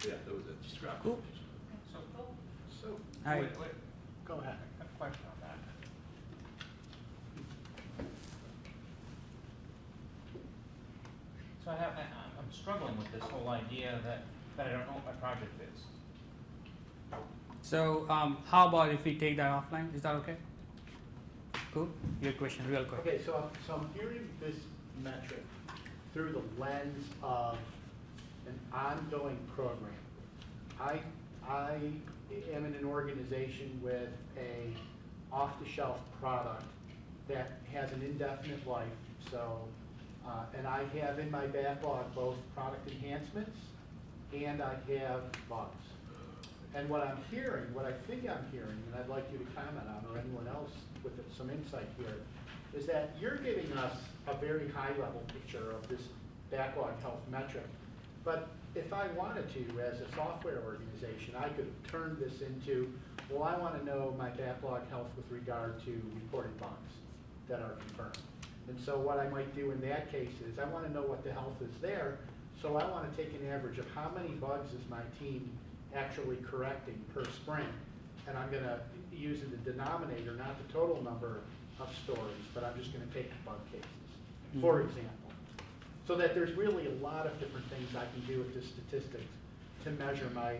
Yeah, that was it. Just grab Cool. So, So, Hi. wait, wait, go ahead, I have a question on that. So I have, I- I'm struggling with this whole idea that, that I don't know what my project is. So um, how about if we take that offline? Is that okay? Cool. Your question, real quick. Okay, so, I'm- so I'm hearing this metric through the lens of an ongoing program. I, I am in an organization with a off-the-shelf product that has an indefinite life, so, uh, and I have in my backlog both product enhancements and I have bugs. And what I'm hearing, what I think I'm hearing, and I'd like you to comment on, or anyone else with some insight here, is that you're giving us a very high-level picture of this backlog health metric. But if I wanted to, as a software organization, I could turn this into, well, I want to know my backlog health with regard to reported bugs that are confirmed. And so what I might do in that case is, I want to know what the health is there, so I want to take an average of how many bugs is my team actually correcting per sprint. And I'm going to use the denominator, not the total number of stories, but I'm just going to take the bug cases, for Mhm. example. So that there's really a lot of different things I can do with this statistics to measure my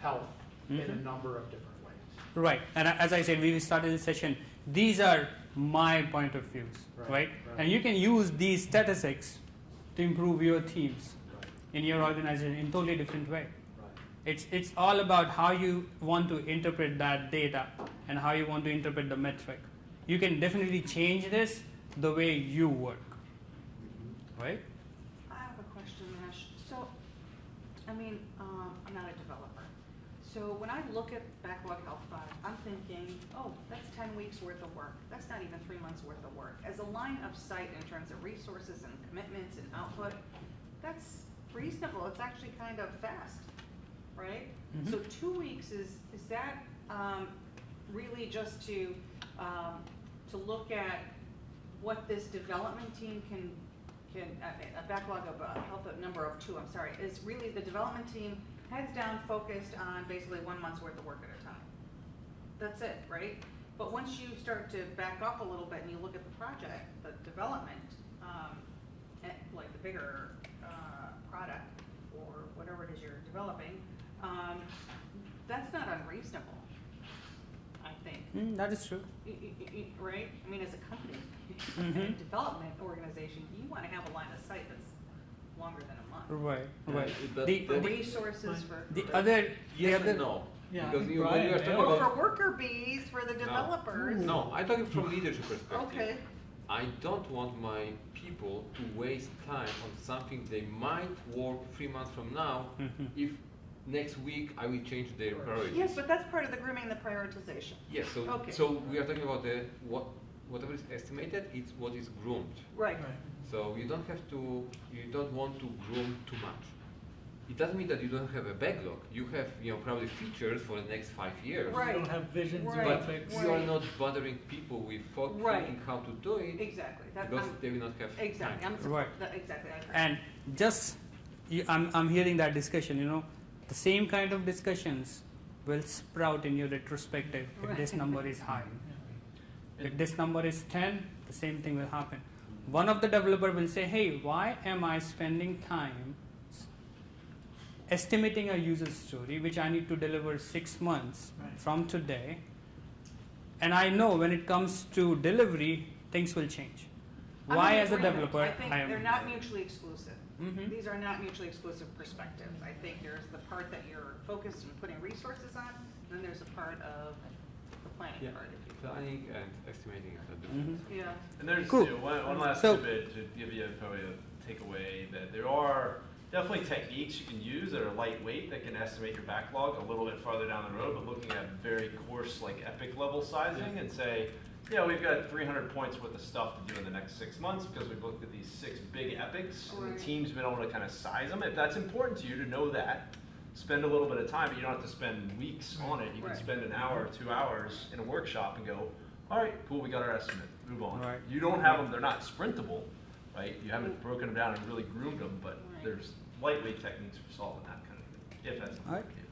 health in a Mhm. number of different ways. Right, and as I said, we started this session. These are my point of views, Right, right? right. And you can use these statistics to improve your teams Right. in your organization in totally different way. Right. It's it's all about how you want to interpret that data and how you want to interpret the metric. You can definitely change this the way you work, right? I have a question, Ash. So, I mean, um, I'm not a developer. So when I look at backlog health five, I'm thinking, oh, that's ten weeks worth of work. That's not even three months worth of work. As a line of sight in terms of resources and commitments and output, that's reasonable. It's actually kind of fast, right? Mhm. So two weeks is, is that, um, really just to, um, to look at what this development team can, can, a, a backlog of a health of number of two, I'm sorry, is really the development team heads down focused on basically one month's worth of work at a time. That's it, right? But once you start to back off a little bit and you look at the project, the development, um, eh, like the bigger, uh, product or whatever it is you're developing, um, that's not unreasonable, I think. Mm, that is true. Right? I mean, as a company, Mhm. development organization, you wanna have a line of sight that's longer than a month. Right, right. it- but- The, For the, resources, for. the other, the Yes other, and no. Yeah. Because you, when Right, you are yeah. talking Oh, about for worker bees, for the developers. No, I'm talking from leadership perspective. Okay. I don't want my people to waste time on something they might work three months from now Mhm. if next week I will change their priorities. Yes, but that's part of the grooming, the prioritization. Yes, so, Okay. so we are talking about the, what, whatever is estimated, it's what is groomed. Right. So you don't have to, you don't want to groom too much. It doesn't mean that you don't have a backlog. You have, you know, probably features for the next five years. Right. You don't have visions Right. But epics. you are not bothering people with thought- Right. how to do it Exactly. That, because I'm, they will not have exactly, time. I'm, Right. that- exactly, I and just, you, I'm, I'm hearing that discussion, you know, the same kind of discussions will sprout in your retrospective if this number is high. <laughs> If this number is 10, the same thing will happen. One of the developer will say, hey, why am I spending time estimating a user story which I need to deliver six months Right. from today? And I know when it comes to delivery, things will change. I'm Why, as a developer, I think am. they're not mutually exclusive. Mhm. These are not mutually exclusive perspectives. I think there's the part that you're focused and putting resources on, and then there's a part of the planning Yeah, part, if you planning and estimating are different. Mhm. Yeah. And there's Cool. you know, one, one last So- tidbit to give you probably a takeaway that there are definitely techniques you can use that are lightweight that can estimate your backlog a little bit farther down the road, but looking at very coarse like epic level sizing and say, yeah, we've got 300 points worth of stuff to do in the next six months because we've looked at these six big epics and Right. the team's been able to kind of size them. If that's important to you to know that, spend a little bit of time, but you don't have to spend weeks on it. You can spend an hour, two hours in a workshop and go, all right, cool, we got our estimate, move on. Right. You don't have them, they're not sprintable, right? You haven't broken them down and really groomed them, but Right. there's lightweight techniques for solving that kind of thing, if that's All right. important you.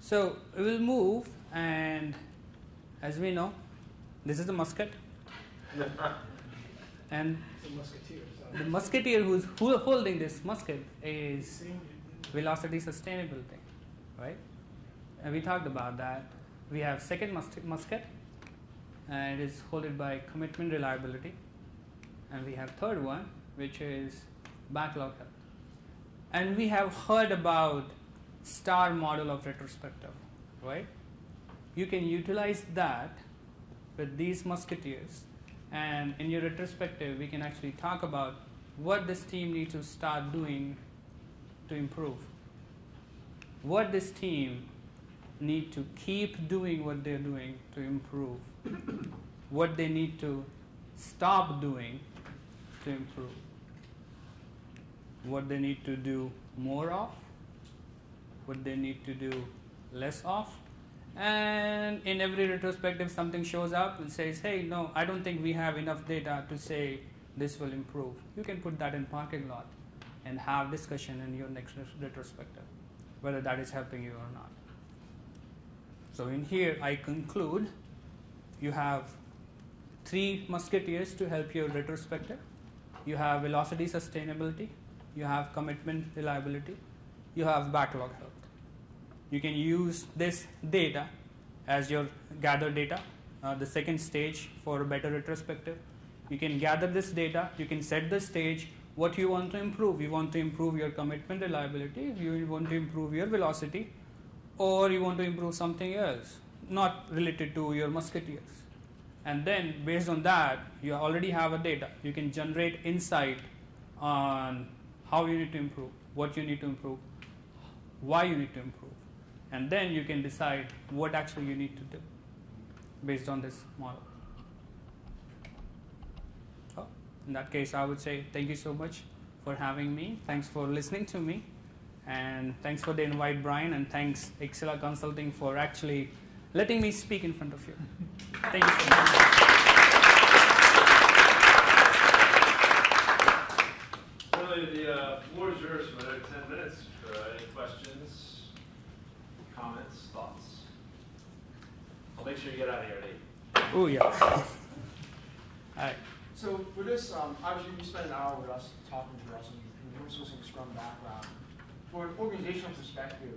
So we will move, and as we know, this is the musket, <laughs> and The musketeers. the musketeer who's holding this musket is velocity sustainability, right? And we talked about that. We have second mus- musket, and it is holded by commitment reliability, and we have third one, which is backlog health. And we have heard about star model of retrospective, right? You can utilize that with these musketeers, and in your retrospective, we can actually talk about what this team needs to start doing to improve. What this team need to keep doing what they're doing to improve. what they need to stop doing to improve. what they need to do more of, what they need to do less of, and in every retrospective something shows up and says, hey, no, I don't think we have enough data to say this will improve. You can put that in parking lot and have discussion in your next retrospective, whether that is helping you or not. So in here I conclude you have three musketeers to help your retrospective. You have velocity sustainability, you have commitment reliability, you have backlog health. You can use this data as your gather data, uh, the second stage for a better retrospective. You can gather this data, you can set the stage, what you want to improve. You want to improve your commitment reliability, you want to improve your velocity, or you want to improve something else, not related to your musketeers. And then based on that, you already have a data. You can generate insight on how you need to improve, what you need to improve, why you need to improve. And then you can decide what actually you need to do based on this model. So in that case, I would say thank you so much for having me. Thanks for listening to me. And thanks for the invite, Brian. And thanks, Excella Consulting, for actually letting me speak in front of you. Thank you so much. Really, the uh, floor is yours for another 10 minutes for uh, any questions, comments, thoughts. I'll make sure you get out of here at 8. Oh, yeah. <laughs> All right. So for this, um, obviously you spent an hour with us talking to us and you were sourcing Scrum background. For an organizational perspective,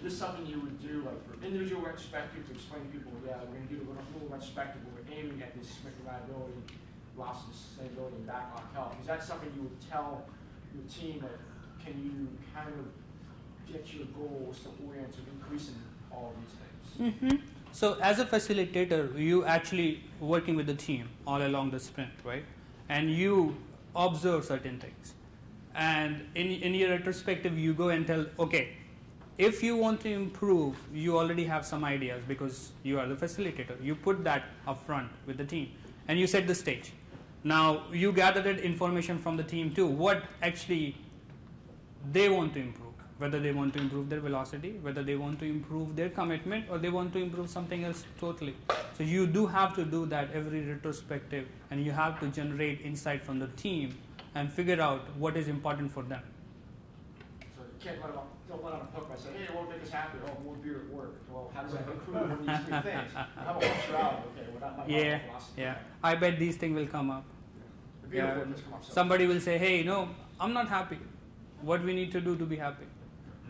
is this something you would do like for individual retrospective to explain to people, yeah, we're to do a full retrospective, but we're aiming at this reliability, loss of sustainability, and backlog health. Is that something you would tell your team that can you kind of get your goals to orient to increasing all of these things? Mm-hmm. So as a facilitator, you actually working with the team all along the sprint, right? And you observe certain things. And in, in your retrospective, you go and tell, okay, if you want to improve, you already have some ideas because you are the facilitator. You put that up front with the team and you set the stage. Now you gather that information from the team too. What actually they want to improve, whether they want to improve their velocity, whether they want to improve their commitment, or they want to improve something else totally. So you do have to do that every retrospective, and you have to generate insight from the team and figure out what is important for them. So you can't let them, don't let them hook by saying, hey, it won't make us happy, oh, more beer at work. Well, how does <laughs> that improve on these three things? How about punctuality? Okay, well, that might not Yeah, be philosophy. yeah. I bet these things will come up. The Yeah. come up so Somebody will say, "Hey, no, I'm not happy. What we need to do to be happy?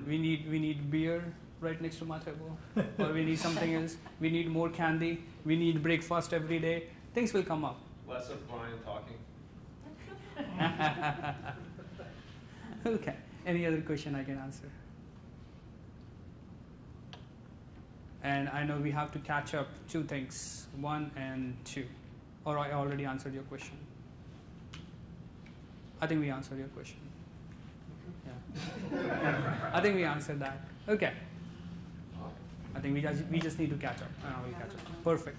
We need we need beer right next to my table, or we need something else. We need more candy. We need breakfast every day. Things will come up." Less of Brian talking. <laughs> okay. Any other question I can answer? And I know we have to catch up two things, one and two, or I already answered your question. I think we answered your question. <laughs> I think we answered that. Okay. I think we just, we just need to catch up. Ah, I will catch up. Perfect.